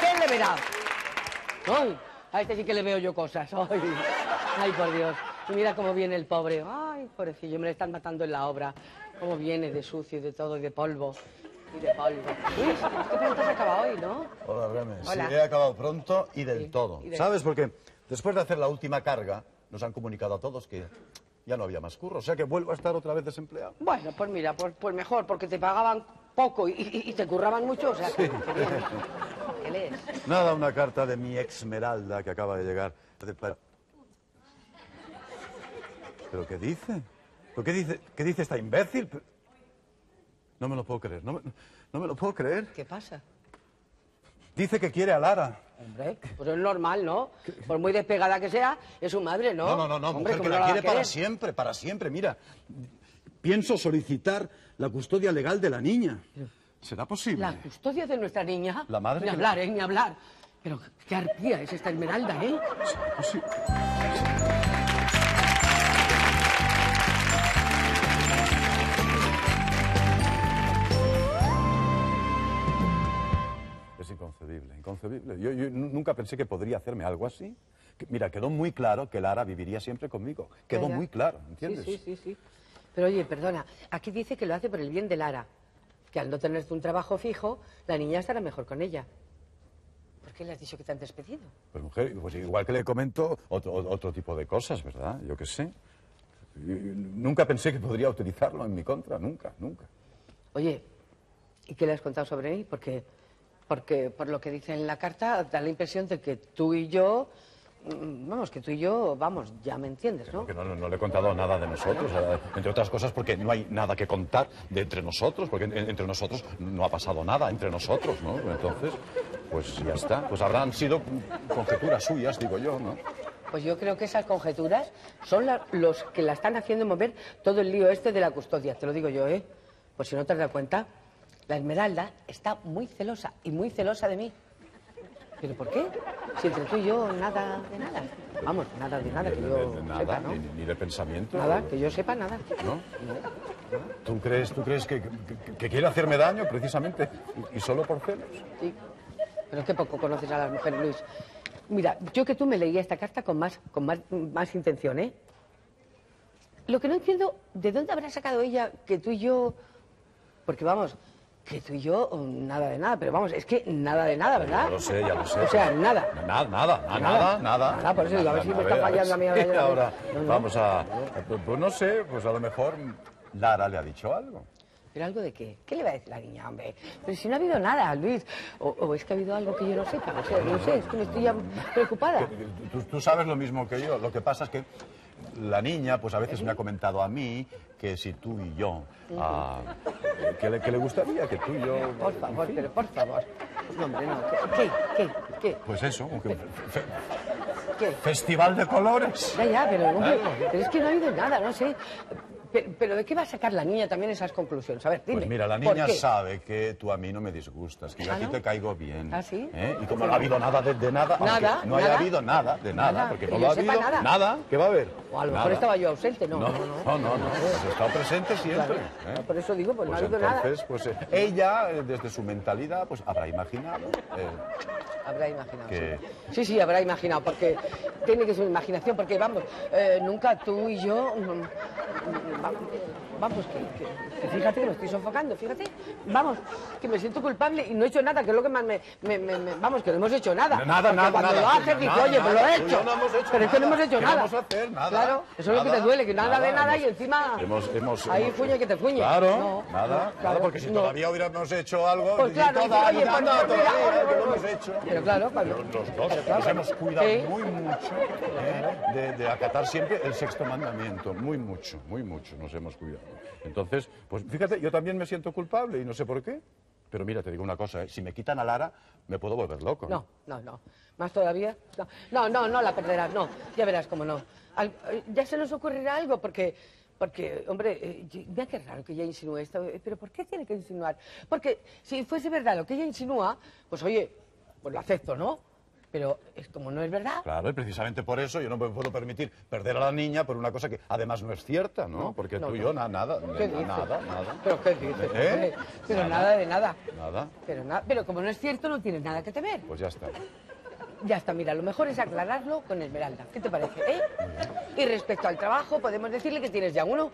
¿Qué le verá? Ay, a este sí que le veo yo cosas. Ay, ay, por Dios. Mira cómo viene el pobre. Ay, pobrecillo, me le están matando en la obra. Cómo viene de sucio y de todo, y de polvo. Y de polvo. Uy, qué pronto se acaba hoy, ¿no? Hola, Remes. Hola. Sí, he acabado pronto y del Sí, todo. y del- ¿Sabes? Porque después de hacer la última carga, nos han comunicado a todos que ya no había más curro. O sea que vuelvo a estar otra vez desempleado. Bueno, pues mira, pues, pues mejor, porque te pagaban poco y, y- y te curraban mucho, o sea. ¿Qué lees? Nada, una carta de mi Esmeralda que acaba de llegar. ¿Pero qué dice? ¿Pero qué dice, qué dice esta imbécil? No me lo puedo creer, no me, no me lo puedo creer. ¿Qué pasa? Dice que quiere a Lara. Hombre, pues es normal, ¿no? Por muy despegada que sea, es su madre, ¿no? No, no, no, no, Hombre, mujer que ¿cómo la quiere para siempre, para siempre. Mira, pienso solicitar la custodia legal de la niña. ¿Será posible? La custodia de nuestra niña. La madre Ni hablar, ¿eh? Ni hablar. Pero qué arpía es esta Esmeralda, ¿eh? Sí. Es inconcebible, inconcebible. Yo, yo nu- nunca pensé que podría hacerme algo así. Que- mira, quedó muy claro que Lara viviría siempre conmigo. Quedó muy claro, ¿entiendes? Sí, sí, sí, sí. Pero oye, perdona, aquí dice que lo hace por el bien de Lara. Que al no tener un trabajo fijo, la niña estará mejor con ella. ¿Por qué le has dicho que te han despedido? Pues mujer, pues igual que le comento otro, otro tipo de cosas, ¿verdad? Yo qué sé. Nunca pensé que podría utilizarlo en mi contra, nunca, nunca. Oye, ¿y qué le has contado sobre mí? Porque, porque por lo que dice en la carta, da la impresión de que tú y yo, vamos, que tú y yo, vamos, ya me entiendes, ¿no? Porque no, no- no le he contado nada de nosotros, entre otras cosas porque no hay nada que contar de entre nosotros, porque en- entre nosotros no ha pasado nada entre nosotros, ¿no? Entonces, pues ya está. Pues habrán sido conjeturas suyas, digo yo, ¿no? Pues yo creo que esas conjeturas son la- los que la están haciendo mover todo el lío este de la custodia, te lo digo yo, ¿eh? Pues si no te has dado cuenta, la Esmeralda está muy celosa y muy celosa de mí. ¿Pero por qué? Si entre tú y yo nada de nada. Vamos, nada de nada que yo de- de nada, sepa, ¿no? ni, ni de pensamiento. Nada, que yo sepa nada. ¿No? ¿Tú crees, tú crees que, que- que quiere hacerme daño precisamente y, y solo por celos? Sí. Pero qué poco conoces a las mujeres, Luis. Mira, yo que tú me leía esta carta con más, con más, más intención, ¿eh? Lo que no entiendo, ¿de dónde habrá sacado ella que tú y yo... Porque vamos, que tú y yo, nada de nada, pero vamos, es que nada de nada, ¿verdad? Ya lo sé, ya lo sé. O sea, nada. Nada, nada, nada, nada, nada. Nada, por eso digo, a ver si me está fallando a mí ahora No, no. vamos a... Pues no sé, pues a lo mejor Lara le ha dicho algo. ¿Pero algo de qué? ¿Qué le va a decir la niña, hombre? Pero si no ha habido nada, Luis. O, o es que ha habido algo que yo no sepa. O sea, no sé, es que me estoy ya preocupada. Tú, tú sabes lo mismo que yo. Lo que pasa es que la niña, pues a veces me ha comentado a mí que si tú y yo, ah, que, le, que le gustaría que tú y yo... Por favor, pero por favor. No, hombre, no. ¿Qué? ¿Qué? ¿Qué? Pues eso, un fe- fe- ¿Qué? festival de colores. Ya, ya, pero, hombre, pero es que no ha habido nada, no sé. Pero, ¿de qué va a sacar la niña también esas conclusiones? A ver, dime. Pues mira, la ¿por niña sabe que tú a mí no me disgustas, que yo ¿Ah, a ti no? te caigo bien. ¿Ah, sí? ¿eh? Y como no ha habido nada de, de nada, Nada, no haya nada. habido nada de nada, Nada, porque que no lo ha habido, nada. ¿qué va a haber? O a lo mejor estaba yo ausente, no. No, no, no. no, no, no, has estado presente siempre. Claro. ¿eh? Por eso digo, pues, no ha Pues habido nada. entonces, pues eh, ella, desde su mentalidad, pues habrá imaginado. Habrá imaginado. Sí. sí, sí, habrá imaginado, porque tiene que ser imaginación, porque vamos, eh, nunca tú y yo. Va- Vamos, que, que- que fíjate que me estoy sofocando, fíjate. Vamos, que me siento culpable y no he hecho nada, que es lo que más me. me- me- me- vamos, que no hemos hecho nada. Nada, Porque nada, Cuando nada. lo haces, dices, oye, pues lo he hecho. no hemos hecho Pero es que no hemos hecho ¿Qué nada. vamos a hacer? Nada, Claro, eso es lo que te duele, que nada, de nada, y encima. Hemos, hemos, Ahí fuñe que te fuñe. Claro, No, nada, no, claro, porque si no. todavía hubiéramos hecho algo, Pues claro, toda, oye, pues, oye, hemos hecho. Pero claro, los dos nos hemos cuidado muy mucho ¿eh? de acatar siempre el sexto mandamiento, muy mucho, muy mucho nos hemos cuidado. Entonces, pues fíjate, yo también me siento culpable y no sé por qué. Pero mira, te digo una cosa, ¿eh? si me quitan a Lara, me puedo volver loco. ¿eh? No, no, no. Más todavía. No, no, no, no la perderás, no. Ya verás cómo no. Eh, ya se nos ocurrirá algo porque, porque hombre, mira qué raro que ella insinúe esto. Pero ¿por qué tiene que insinuar? Porque si fuese verdad lo que ella insinúa, pues oye, pues lo acepto, ¿no? Pero es como no es verdad. Claro, y precisamente por eso yo no me puedo permitir perder a la niña por una cosa que además no es cierta, ¿no? No, Porque no, tú y no. yo, na- nada, ¿Qué na- dices? nada, nada. ¿Pero qué dices? ¿Eh? Pero Nada. nada de nada. Nada, Pero, nada, pero como no es cierto, no tienes nada que temer. pues ya está. Ya está, mira, lo mejor es aclararlo con Esmeralda. ¿Qué te parece? eh? Y respecto al trabajo, podemos decirle que tienes ya uno.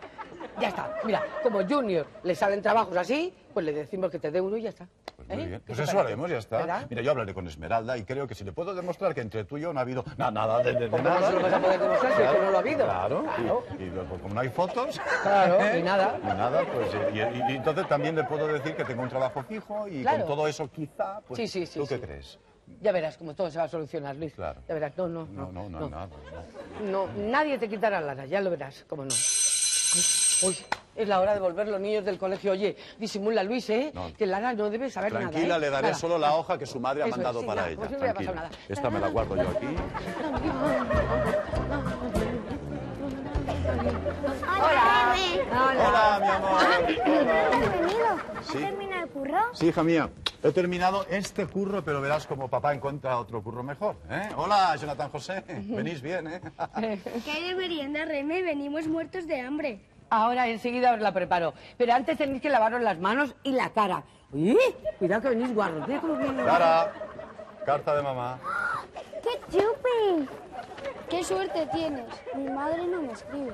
Ya está. Mira, como Junior le salen trabajos así, pues le decimos que te dé uno y ya está. Pues muy ¿Eh? bien. ¿Qué Pues eso haremos, ya está. ¿Verdad? Mira, yo hablaré con Esmeralda y creo que si le puedo demostrar que entre tú y yo no ha habido na- nada de, de- de ¿Cómo no nada. se lo vas a poder demostrar si es que no lo ha habido? Claro. Claro. Y, y luego, como no hay fotos. Claro, ¿eh? ni nada. Ni nada, pues. eh, Y, y- y entonces también le puedo decir que tengo un trabajo fijo y Claro. con todo eso quizá. Pues, Sí, sí, sí, ¿Tú qué sí. crees? Ya verás cómo todo se va a solucionar, Luis. Claro. Ya verás. No, no, No, no, no, nada. no. No, nadie te quitará Lara, ya lo verás, cómo no. Uy, es la hora de volver los niños del colegio. Oye, disimula, Luis, ¿eh? No. Que Lara no debe saber nada. Tranquila, ¿eh? le daré Nada. solo la hoja que su madre ha Eso es, mandado sí, para nada, ella. si Tranquila. nada. Esta me la guardo yo aquí. Hola, Remé. Hola, mi amor. Hola. Bienvenido. Sí. ¿Termina el curro? Sí, hija mía. He terminado este curro, pero verás como papá encuentra otro curro mejor. ¿eh? Hola, Jonathan José. Venís bien, ¿eh? ¿Qué hay de merienda, Remé? Venimos muertos de hambre. Ahora enseguida os la preparo. Pero antes tenéis que lavaros las manos y la cara. Uy, cuidado que venís guarros. Mira cómo viene. Clara, carta de mamá. ¡Qué chupi! ¡Qué suerte tienes! Mi madre no me escribe.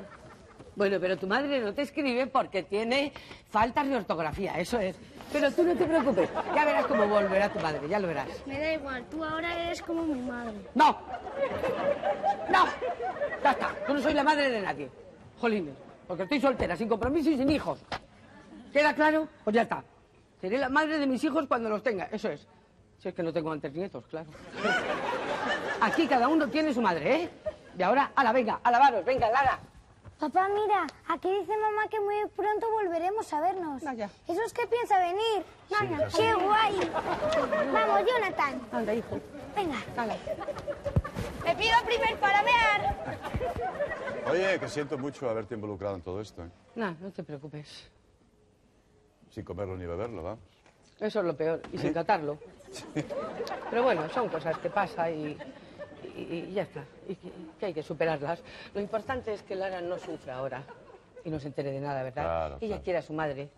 Bueno, pero tu madre no te escribe porque tiene faltas de ortografía, eso es. Pero tú no te preocupes, ya verás cómo volverá tu madre, ya lo verás. Me da igual, tú ahora eres como mi madre. ¡No! ¡No! Ya está, yo no soy la madre de nadie. Jolines, porque estoy soltera, sin compromiso y sin hijos. ¿Queda claro? Pues ya está. Seré la madre de mis hijos cuando los tenga, eso es. Si es que no tengo antes nietos, claro. Aquí cada uno tiene su madre, ¿eh? Y ahora, a la venga, a lavaros, venga, Lara. Papá, mira, aquí dice mamá que muy pronto volveremos a vernos. Vaya. ¿Eso es que piensa venir? Nana, qué guay. Vamos, Jonathan. Anda, hijo. Venga. Hala. Me pido primer para mear. Oye, que siento mucho haberte involucrado en todo esto, ¿eh? No, no te preocupes. Sin comerlo ni beberlo, vamos. Eso es lo peor, y sin catarlo. Pero bueno, son cosas que pasan y, y- y ya está. Y que, que hay que superarlas. Lo importante es que Lara no sufra ahora y no se entere de nada, ¿verdad? Claro, Ella claro. quiere a su madre.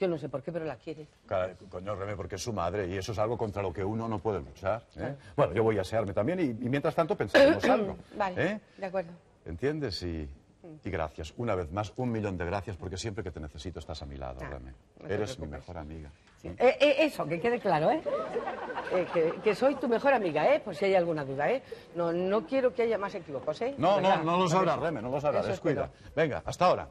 Yo no sé por qué, pero la quiere. Claro, coño, Remé, porque es su madre y eso es algo contra lo que uno no puede luchar. ¿eh? Bueno, yo voy a asearme también y, y mientras tanto pensaremos algo. Vale, ¿eh? de acuerdo. ¿Entiendes? Y, y gracias. Una vez más, un millón de gracias porque siempre que te necesito estás a mi lado, Ah, no Eres mi mejor amiga. Eh, eh, eso, que quede claro, ¿eh? Eh, que, que soy tu mejor amiga, ¿eh? Por si hay alguna duda, ¿eh? No, no quiero que haya más equívocos, ¿eh? No, no, ¿Verdad? no lo sabrás. Reme, no lo sabrás. Descuida. espero. Venga, hasta ahora.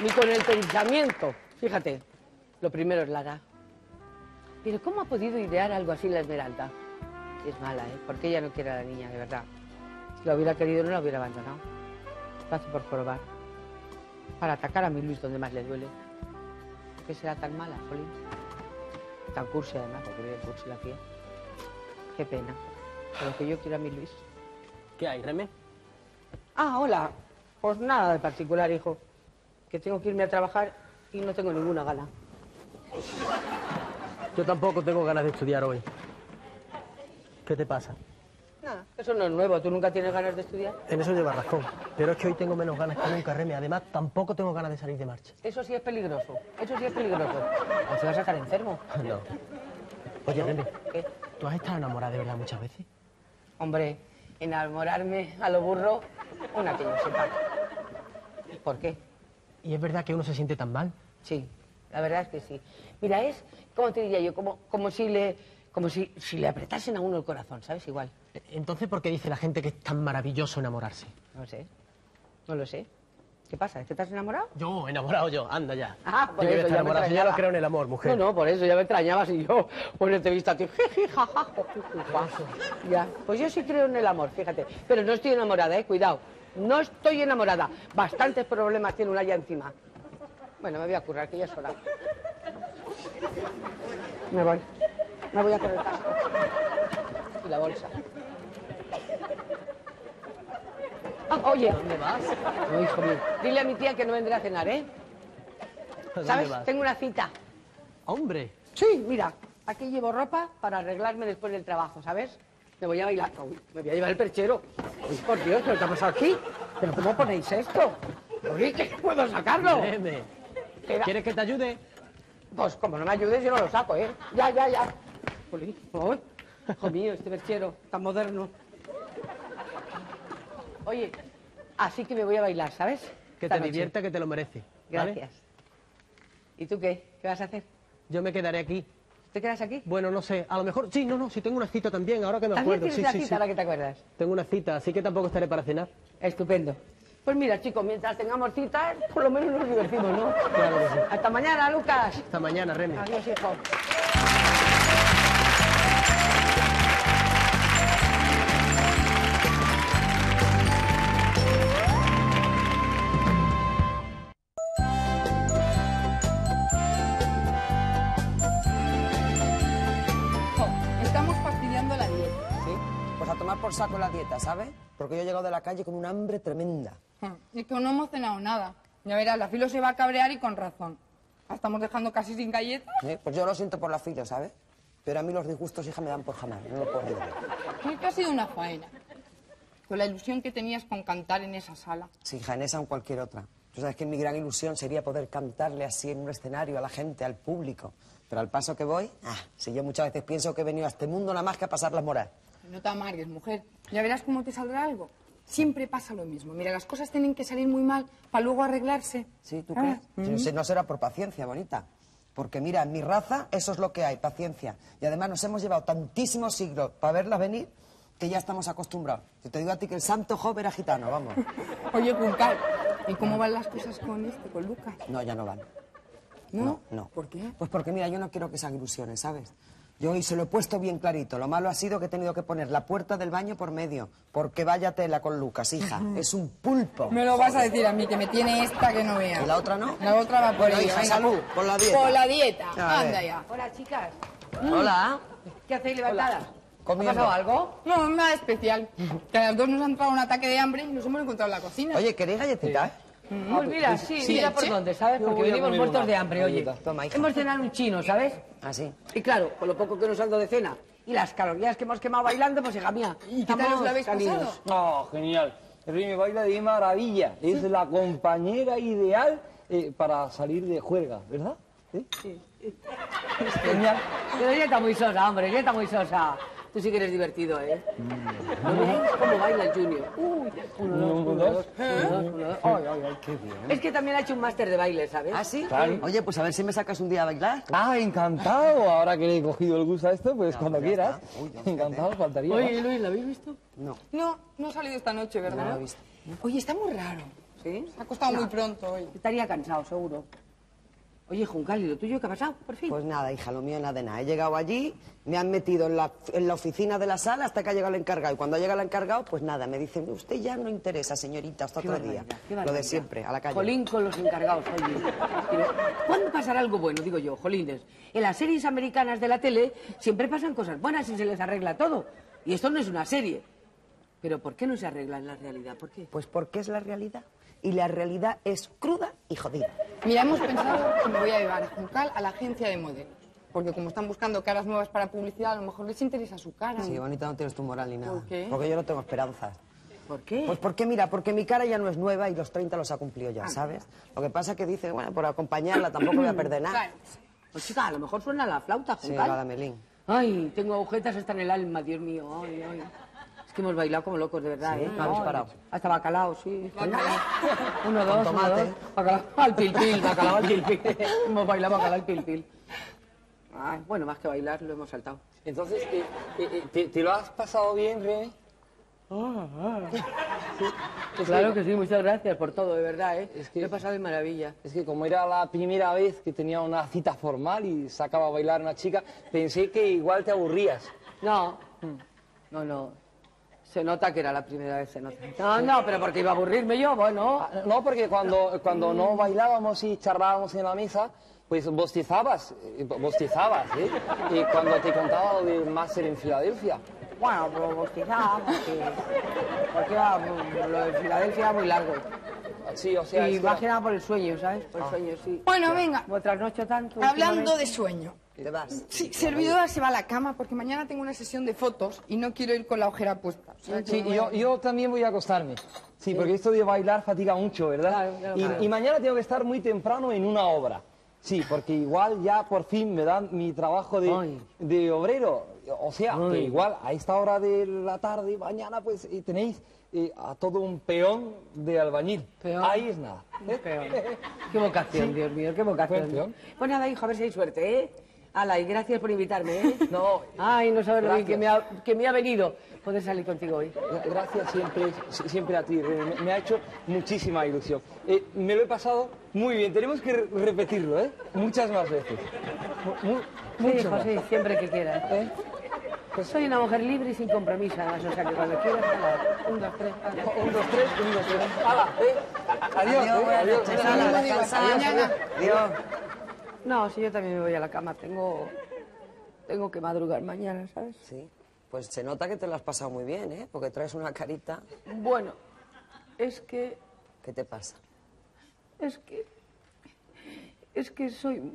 Ni con el pensamiento. Fíjate, lo primero es Lara. Pero ¿cómo ha podido idear algo así la Esmeralda? Es mala, ¿eh? Porque ella no quiere a la niña, de verdad. Si la hubiera querido, no la hubiera abandonado. Lo hace por probar. Para atacar a mi Luis donde más le duele. ¿Por qué será tan mala, Jolín? Tan cursi, además, porque vive cursi la tía. Qué pena. Pero que yo quiero a mi Luis. ¿Qué hay, Remé? Ah, hola. Pues nada de particular, hijo. Que tengo que irme a trabajar y no tengo ninguna gana. Yo tampoco tengo ganas de estudiar hoy. ¿Qué te pasa? Nada, eso no es nuevo. ¿Tú nunca tienes ganas de estudiar? En eso llevas razón. Pero es que hoy tengo menos ganas que nunca, Reme. Además, tampoco tengo ganas de salir de marcha. Eso sí es peligroso. Eso sí es peligroso. O te vas a sacar enfermo. No. Oye, Reme, ¿Qué? ¿tú has estado enamorada de verdad muchas veces? Hombre, enamorarme a lo burro, una que yo sepa. ¿Por qué? ¿Y es verdad que uno se siente tan mal? Sí, la verdad es que sí. Mira, es, ¿cómo te diría yo? Como, como si le, como si, si le apretasen a uno el corazón, ¿sabes? Igual. Entonces, ¿por qué dice la gente que es tan maravilloso enamorarse? No sé. No lo sé. ¿Qué pasa? ¿Es que te has enamorado? Yo, enamorado yo, anda ya. Ah, por yo eso ya me enamorado, si yo no creo en el amor, mujer. No, no, por eso ya me extrañaba si yo ponerte vista a ti. jiji, jaja, juju, ja. Ya, pues yo sí creo en el amor, fíjate. Pero no estoy enamorada, eh, cuidado. No estoy enamorada. Bastantes problemas tiene una ya encima. Bueno, me voy a currar, que ya es hora. Me voy. Me voy a poner el casco. Y la bolsa. Ah, oye. ¿Dónde vas? No, hijo mío. Dile a mi tía que no vendré a cenar, ¿eh? ¿Dónde ¿Sabes? vas? Tengo una cita. Hombre, Sí, mira, aquí llevo ropa para arreglarme después del trabajo, ¿sabes? Me voy a bailar. Uy, me voy a llevar el perchero. Uy, por Dios, ¿qué te ha pasado aquí? ¿Pero cómo ponéis esto? Que no puedo sacarlo. ¿Quieres que te ayude? Pues como no me ayudes, yo no lo saco, ¿eh? Ya, ya, ya. Uy, uy, hijo mío, este perchero tan moderno. Oye, así que me voy a bailar, ¿sabes? Que Esta te noche. divierta, que te lo merece. ¿vale? Gracias. ¿Y tú qué? ¿Qué vas a hacer? Yo me quedaré aquí. ¿Te quedas aquí? Bueno, no sé, a lo mejor... Sí, no, no, sí tengo una cita también, ahora que me ¿También acuerdo. tienes Sí, la sí, cita sí. ahora que te acuerdas? Tengo una cita, así que tampoco estaré para cenar. Estupendo. Pues mira, chicos, mientras tengamos citas, por lo menos nos divertimos, ¿no? Claro que sí. Hasta mañana, Lucas. Hasta mañana, Remy. Adiós, hijo. Jo, estamos fastidiando la dieta. ¿Sí? por saco la dieta, ¿sabes? Porque yo he llegado de la calle con un hambre tremenda. Hmm, Es que no hemos cenado nada. Ya verás, la filo se va a cabrear y con razón. La estamos dejando casi sin galletas. ¿eh? Pues yo lo siento por la fila, ¿sabes? Pero a mí los disgustos, hija, me dan por jamás. No lo puedo olvidar. Es que ha sido una faena. Con la ilusión que tenías con cantar en esa sala. Sí, hija, en esa o en cualquier otra. Tú sabes que mi gran ilusión sería poder cantarle así en un escenario a la gente, al público. Pero al paso que voy, ah, si yo muchas veces pienso que he venido a este mundo nada más que a pasar las moras. No te amargues, mujer. Ya verás cómo te saldrá algo. Siempre pasa lo mismo. Mira, las cosas tienen que salir muy mal para luego arreglarse. ¿Sí? ¿Tú Ah, crees? No será por paciencia, bonita. Porque mira, en mi raza eso es lo que hay, paciencia. Y además nos hemos llevado tantísimos siglos para verla venir que ya estamos acostumbrados. Yo te digo a ti que el santo Job era gitano, vamos. Oye, Juncal, ¿y cómo van las cosas con este, con Lucas? No, ya no van. ¿No? No, no. ¿Por qué? Pues porque mira, yo no quiero que sean ilusiones, ¿sabes? Yo hoy se lo he puesto bien clarito. Lo malo ha sido que he tenido que poner la puerta del baño por medio. Porque vaya tela con Lucas, hija. Es un pulpo. Me lo vas a decir a mí, que me tiene esta que no vea. ¿Y la otra no? La otra va por Bueno, ahí. hija, salud, por- la dieta. Por la dieta. Anda ya. Hola, chicas. Hola. ¿Qué hacéis levantadas? ¿Ha Comiendo. pasado algo? No, nada especial. Que a las dos nos ha entrado un ataque de hambre y nos hemos encontrado en la cocina. Oye, ¿queréis galletitas? Pues mira, sí, sí, mira sí. por dónde, ¿sabes? Yo Porque venimos muertos de hambre, oye. galleta. Toma, hija. Hemos cenado un chino, ¿sabes? Así. Y claro, con lo poco que nos saldo de cena y las calorías que hemos quemado bailando, pues hija mía. ¿Y qué tal os lo habéis pasado? No, genial. El ritmo baila de maravilla. Es la compañera ideal eh, para salir de juerga, ¿verdad? ¿Sí? Es genial. Pero ella está muy sosa, hombre, ella está muy sosa. Tú sí que eres divertido, ¿eh? Mm. ¿No veis cómo baila el Junior? Uy, uno, dos, Uno, dos. uno, dos. Ay, ay, ay, qué bien. Es que también ha hecho un máster de baile, ¿sabes? ¿Ah, sí? Claro. Oye, pues a ver si me sacas un día a bailar. Ah, encantado. Ahora que le he cogido el gusto a esto, pues cuando quieras. Uy, no, encantado, faltaría. Oye. Luis, ¿la habéis visto? No. No, no ha salido esta noche, ¿verdad? No lo he visto. Oye, está muy raro. ¿Sí? Se ha acostado muy pronto hoy. Estaría cansado, seguro. Oye, Juncal, ¿y lo tuyo qué ha pasado, por fin? Pues nada, hija, lo mío nada de nada. He llegado allí, me han metido en la, en la oficina de la sala hasta que ha llegado el encargado. Y cuando ha llegado el encargado, pues nada, me dicen, usted ya no interesa, señorita, hasta Qué otro día. Lo de siempre, a la calle. Jolín con los encargados, oye. ¿Cuándo pasará algo bueno? Digo yo, jolines. En las series americanas de la tele siempre pasan cosas buenas y se les arregla todo. Y esto no es una serie. Pero ¿por qué no se arregla en la realidad? ¿Por qué? Pues porque es la realidad. Y la realidad es cruda y jodida. Mira, hemos pensado que me voy a llevar a Juncal a la agencia de modelos. Porque como están buscando caras nuevas para publicidad, a lo mejor les interesa su cara. Sí, bonita, no tienes tu moral ni nada. ¿Por qué? Porque yo no tengo esperanzas. ¿Por qué? Pues porque, mira, porque mi cara ya no es nueva y los 30 los ha cumplido ya, ¿sabes? Lo que pasa es que dice, bueno, por acompañarla tampoco voy a perder nada. Claro. Pues chica, a lo mejor suena la flauta, Sí, Juncal. la de Melín. Ay, tengo agujetas hasta en el alma, Dios mío. Ay, ay. Es que hemos bailado como locos, de verdad, Sí, ¿eh? me ha Ay, disparado. Hasta bacalao, sí. Uno, dos, uno, tomate. dos. Bacalao al pil pil, bacalao al pil pil. hemos bailado bacalao al pil pil. Ay, bueno, más que bailar, lo hemos saltado. Entonces, eh, eh, eh, ¿te, te lo has pasado bien, René? Claro que sí, muchas gracias por todo, de verdad, ¿eh? Es que- Lo he pasado de maravilla. Es que como era la primera vez que tenía una cita formal y sacaba a bailar una chica, pensé que igual te aburrías. No, no, no. Se nota que era la primera vez, se nota. No, no, pero porque iba a aburrirme yo, bueno. Ah, No, porque cuando, cuando no bailábamos y charlábamos en la mesa, pues bostezabas, eh, bostezabas, ¿eh? Y cuando te contaba lo del máster en Filadelfia. Bueno, pero bostezaba, porque, porque iba- lo de Filadelfia era muy largo. Sí, o sea, y es que más era- que nada por el sueño, ¿sabes? Por el sueño, sí. Bueno, venga. Como trasnocho tanto. Hablando últimamente. de sueño. ¿Te vas? Sí, servidora se va a la cama porque mañana tengo una sesión de fotos y no quiero ir con la ojera puesta. O sea, que Sí, yo, también voy a acostarme. Sí, porque esto de bailar fatiga mucho, ¿verdad? Claro, claro, y, mañana tengo que estar muy temprano en una obra. Sí, porque igual ya por fin me dan mi trabajo de, obrero. O sea, que igual a esta hora de la tarde, mañana, pues eh, tenéis eh, a todo un peón de albañil. Peón. Ahí es nada. Peón. Qué vocación, Dios mío, qué vocación. Pues nada, hijo, a ver si hay suerte, ¿eh? Ala, y gracias por invitarme, ¿eh? No, Ay, no sabes lo bien que me, ha, que me ha venido poder salir contigo hoy. Gra- Gracias siempre, si- siempre a ti, René. Me, me ha hecho muchísima ilusión. Eh, me lo he pasado muy bien. Tenemos que re- repetirlo, ¿eh? Muchas más veces. Mu- mu- Sí, más. sí, siempre que quieras. ¿Eh? Pues soy una mujer libre y sin compromiso, además, o sea que cuando quieras, ala, un, dos, tres, ala. Un, dos, tres, un, dos, tres. ¡Hala! ¿eh? Adiós, Adiós, ¿eh? Adiós. Adiós. ala, Adiós. Adiós. No, si yo también me voy a la cama, tengo, tengo que madrugar mañana, ¿sabes? Sí. Pues se nota que te lo has pasado muy bien, ¿eh? Porque traes una carita. Bueno, es que... ¿Qué te pasa? Es que... Es que soy...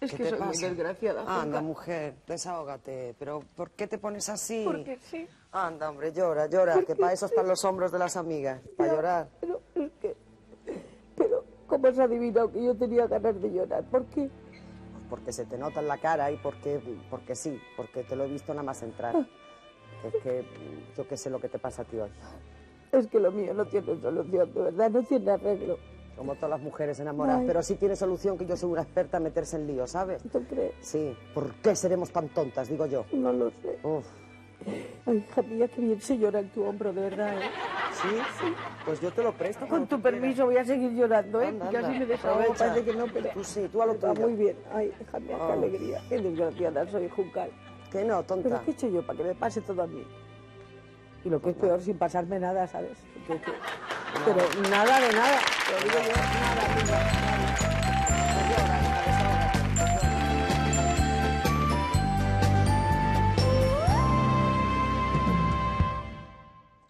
Es ¿Qué que soy muy desgraciada. Anda, mujer, desahógate. Pero ¿por qué te pones así? Porque sí. Anda, hombre, llora, llora, que para eso están los hombros de las amigas, para llorar. Pero es que... ¿cómo has adivinado que yo tenía ganas de llorar? ¿Por qué? Pues porque se te nota en la cara y porque, porque sí, porque te lo he visto nada más entrar. Es que yo qué sé lo que te pasa a ti hoy. Es que lo mío no tiene solución, de verdad, no tiene arreglo. Como todas las mujeres enamoradas. Ay. Pero sí tiene solución que yo soy una experta en meterse en líos, ¿sabes? ¿Tú crees? Sí. ¿Por qué seremos tan tontas, digo yo? No lo sé. Uf. Ay, hija mía, qué bien se llora en tu hombro, de verdad, ¿eh? ¿Sí? Sí. Pues yo te lo presto. Con tu quieras. permiso voy a seguir llorando, ¿eh? Anda, Porque así anda, me desahogo, parece que no, pero... Tú sí, tú a lo tuyo. muy bien. Ay, hija mía, qué alegría. Qué desgraciada soy, Juncal. Que no, tonta. ¿Pero qué he hecho yo para que me pase todo a mí? Y lo que es peor, sin pasarme nada, ¿sabes? Porque Pero nada de nada. Te lo digo yo, nada, nada, nada.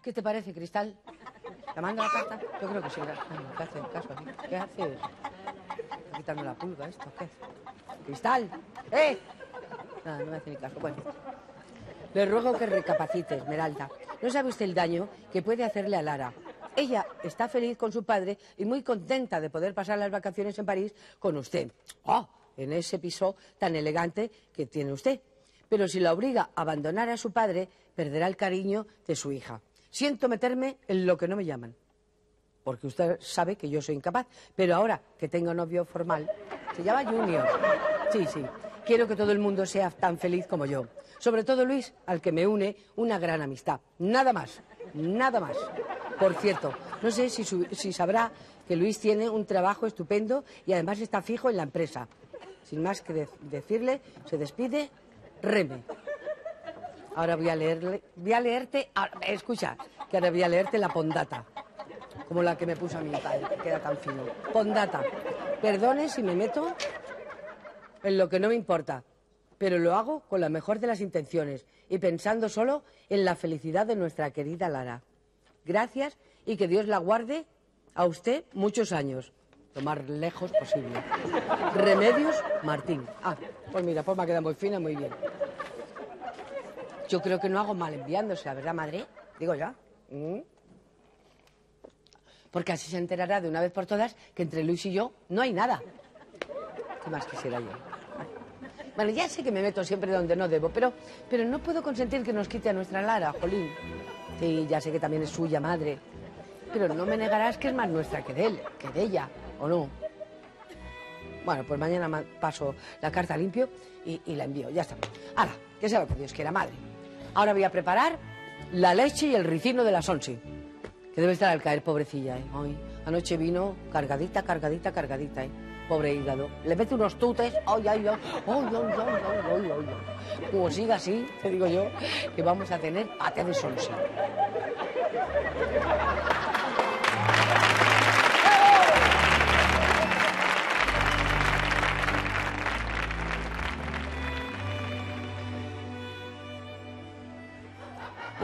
¿Qué te parece, Cristal? ¿La manda la carta? Yo creo que sí. ¿Qué hace caso aquí? ¿Qué haces? Está quitando la pulga esto, ¿qué? ¡Cristal! ¡Eh! Nada, no me hace ni caso. Bueno. Le ruego que recapacite, Esmeralda. No sabe usted el daño que puede hacerle a Lara. Ella está feliz con su padre y muy contenta de poder pasar las vacaciones en París con usted. ¡Oh! En ese piso tan elegante que tiene usted. Pero si la obliga a abandonar a su padre, perderá el cariño de su hija. Siento meterme en lo que no me llaman. Porque usted sabe que yo soy incapaz. Pero ahora que tengo novio formal, se llama Junior. Sí, sí. Quiero que todo el mundo sea tan feliz como yo. Sobre todo Luis, al que me une una gran amistad. Nada más, nada más. Por cierto, no sé si, sabrá que Luis tiene un trabajo estupendo y además está fijo en la empresa. Sin más que de- decirle, se despide Reme. Ahora voy a leerle, voy a leerte, ah, escucha, que ahora voy a leerte la pondata, como la que me puso a mi padre, que queda tan fino. Pondata, perdone si me meto en lo que no me importa, pero lo hago con la mejor de las intenciones y pensando solo en la felicidad de nuestra querida Lara. Gracias y que Dios la guarde a usted muchos años, lo más lejos posible. Remedios Martín. Ah, pues mira, pues me ha muy fina, muy bien. Yo creo que no hago mal enviándose, ¿verdad, madre? Digo ya. ¿Mm? Porque así se enterará de una vez por todas que entre Luis y yo no hay nada. ¿Qué más quisiera yo? Bueno, ya sé que me meto siempre donde no debo, pero, pero no puedo consentir que nos quite a nuestra Lara, Jolín. Sí, ya sé que también es suya madre. Pero no me negarás que es más nuestra que de él, que de ella, ¿o no? Bueno, pues mañana ma- paso la carta limpio y, y la envío, ya está. Ahora, que sea lo que Dios quiera, madre. Ahora voy a preparar la leche y el ricino de la once. Que debe estar al caer, pobrecilla, ¿eh? Anoche vino cargadita, cargadita, cargadita, ¿eh? Pobre hígado. Le mete unos tutes. Ay, ay, ay. Ay, ay, ay, ay, ay, Como siga así, te digo yo, que vamos a tener pata de sonsa.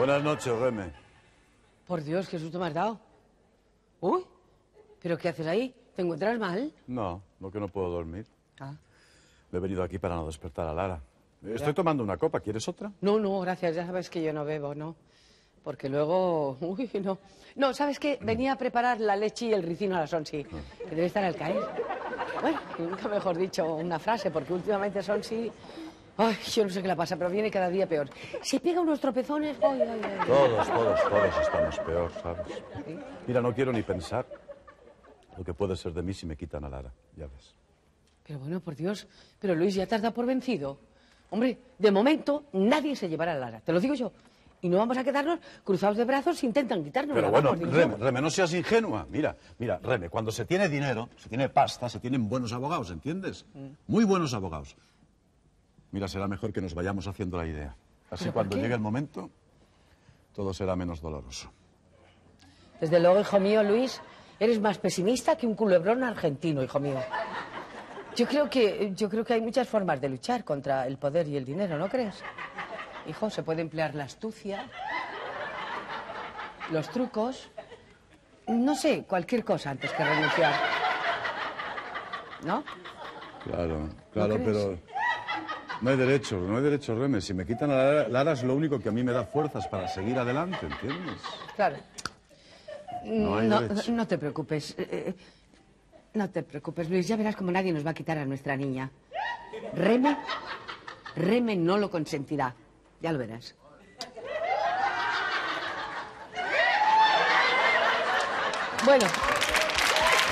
Buenas noches, Reme. Por Dios, qué susto me has dado. Uy, ¿pero qué haces ahí? ¿Te encuentras mal? No, lo que no puedo dormir. Ah. He venido aquí para no despertar a Lara. Estoy tomando una copa, ¿quieres otra? No, no, gracias, ya sabes que yo no bebo, ¿no? Porque luego, uy, no. No, ¿sabes qué? Venía a preparar la leche y el ricino a la Sonsi, que debe estar al caer. Bueno, nunca mejor dicho una frase, porque últimamente Sonsi, ay, yo no sé qué le pasa, pero viene cada día peor. Se pega unos tropezones, ay, ay, ay. Todos, todos, todos estamos peor, ¿sabes? Sí. Mira, no quiero ni pensar lo que puede ser de mí si me quitan a Lara, ya ves. Pero bueno, por Dios, pero Luis ya dado por vencido. Hombre, de momento nadie se llevará a Lara, te lo digo yo. Y no vamos a quedarnos cruzados de brazos si intentan quitarnos. Pero bueno, vamos. Reme, no seas ingenua. Mira, mira, Reme, cuando se tiene dinero, se tiene pasta, se tienen buenos abogados, ¿entiendes? Mm. Muy buenos abogados. Mira, será mejor que nos vayamos haciendo la idea. Así ¿Pero por cuando llegue el momento, todo será menos doloroso. Desde luego, hijo mío, Luis, eres más pesimista que un culebrón argentino, hijo mío. Yo creo que, yo creo que hay muchas formas de luchar contra el poder y el dinero, ¿no crees? Hijo, se puede emplear la astucia, los trucos, no sé, cualquier cosa antes que renunciar. ¿No? Claro, claro, pero no hay derecho, no hay derecho, Reme. Si me quitan a Lara, Lara es lo único que a mí me da fuerzas para seguir adelante, ¿entiendes? Claro. No hay no, no te preocupes. eh, eh, no te preocupes, Luis. Ya verás como nadie nos va a quitar a nuestra niña. Reme, Reme no lo consentirá. Ya lo verás. Bueno,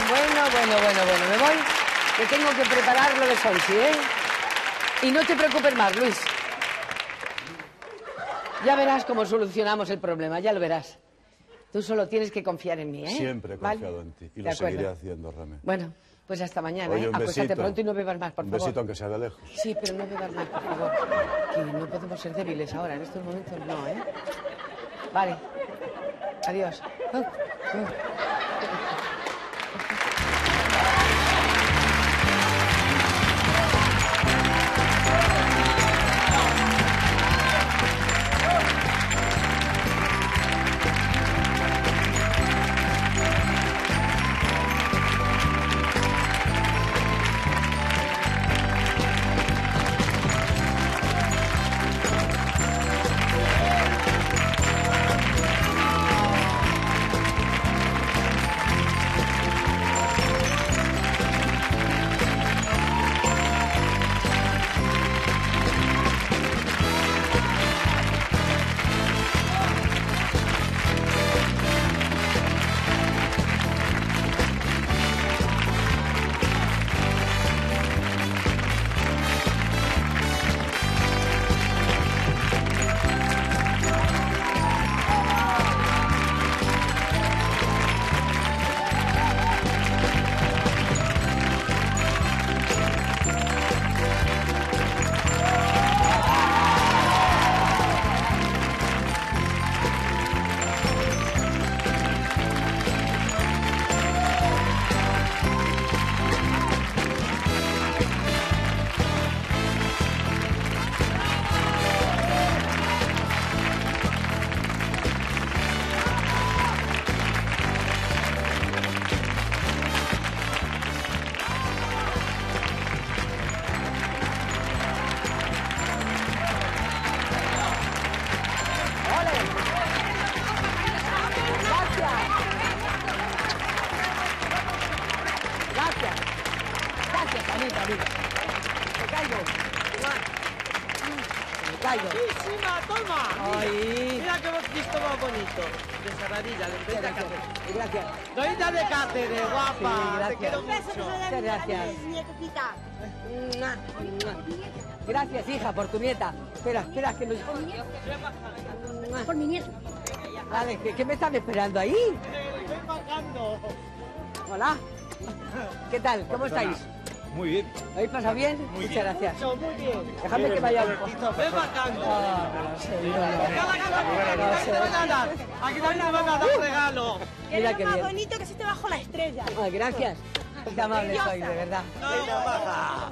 bueno, bueno, bueno, bueno. Me voy, que tengo que preparar lo de Sonsi, ¿eh? Y no te preocupes más, Luis. Ya verás cómo solucionamos el problema, ya lo verás. Tú solo tienes que confiar en mí, ¿eh? Siempre he ¿Vale? confiado en ti y De lo acuerdo. seguiré haciendo, Reme. Bueno, pues hasta mañana, Oye, ¿eh? un Acuéstate pronto y no bebas más, por Un favor. besito, aunque sea de lejos. Sí, pero no bebas más, por favor. Que no podemos ser débiles ahora, en estos momentos no, ¿eh? Vale. Adiós. Oh, oh. Gracias, amiga, amiga. Me caigo. Me caigo. ¡Buenísima! ¡Toma! Ay. Mira qué visto más bonito. De Saradilla, de Doña Gracias. Cáceres. Gracias. Doña de Cáceres, guapa. Sí, Te gracias. quiero Besos, mucho. Muchas gracias. Gracias, hija, por tu nieta. Espera, espera, que nos... Por mi nieto. Vale, ¿qué, qué me están esperando ahí? Estoy bajando. Hola. ¿Qué tal? ¿Cómo estáis? Muy bien. ¿Lo habéis pasado bien? Muchas gracias. Mucho, muy bien. Déjame que vaya un Ven bajando. Ah. Aquí te van a dar. Aquí también te van a dar regalo. Mira qué más bien. bonito que se te bajo la estrella. Ay, gracias. Qué amable soy, de verdad.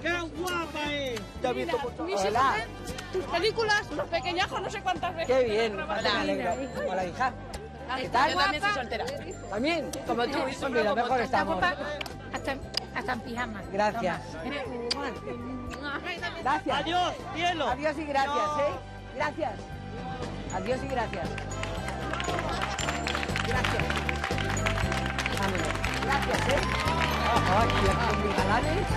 ¡Qué guapa es! Te he visto mucho. Hola. Tus películas, los pequeñajos, no sé cuántas veces. Qué bien. Hola, hija. ¿Qué tal? Yo también soy soltera. También, como tú. Mira, mejor estamos. Hasta, hasta en pijama. Gracias. Gracias. Adiós, cielo. Adiós y gracias, ¿eh? Gracias. Adiós y gracias. Gracias. Vámonos. Gracias, ¿eh? Ay, mis galanes.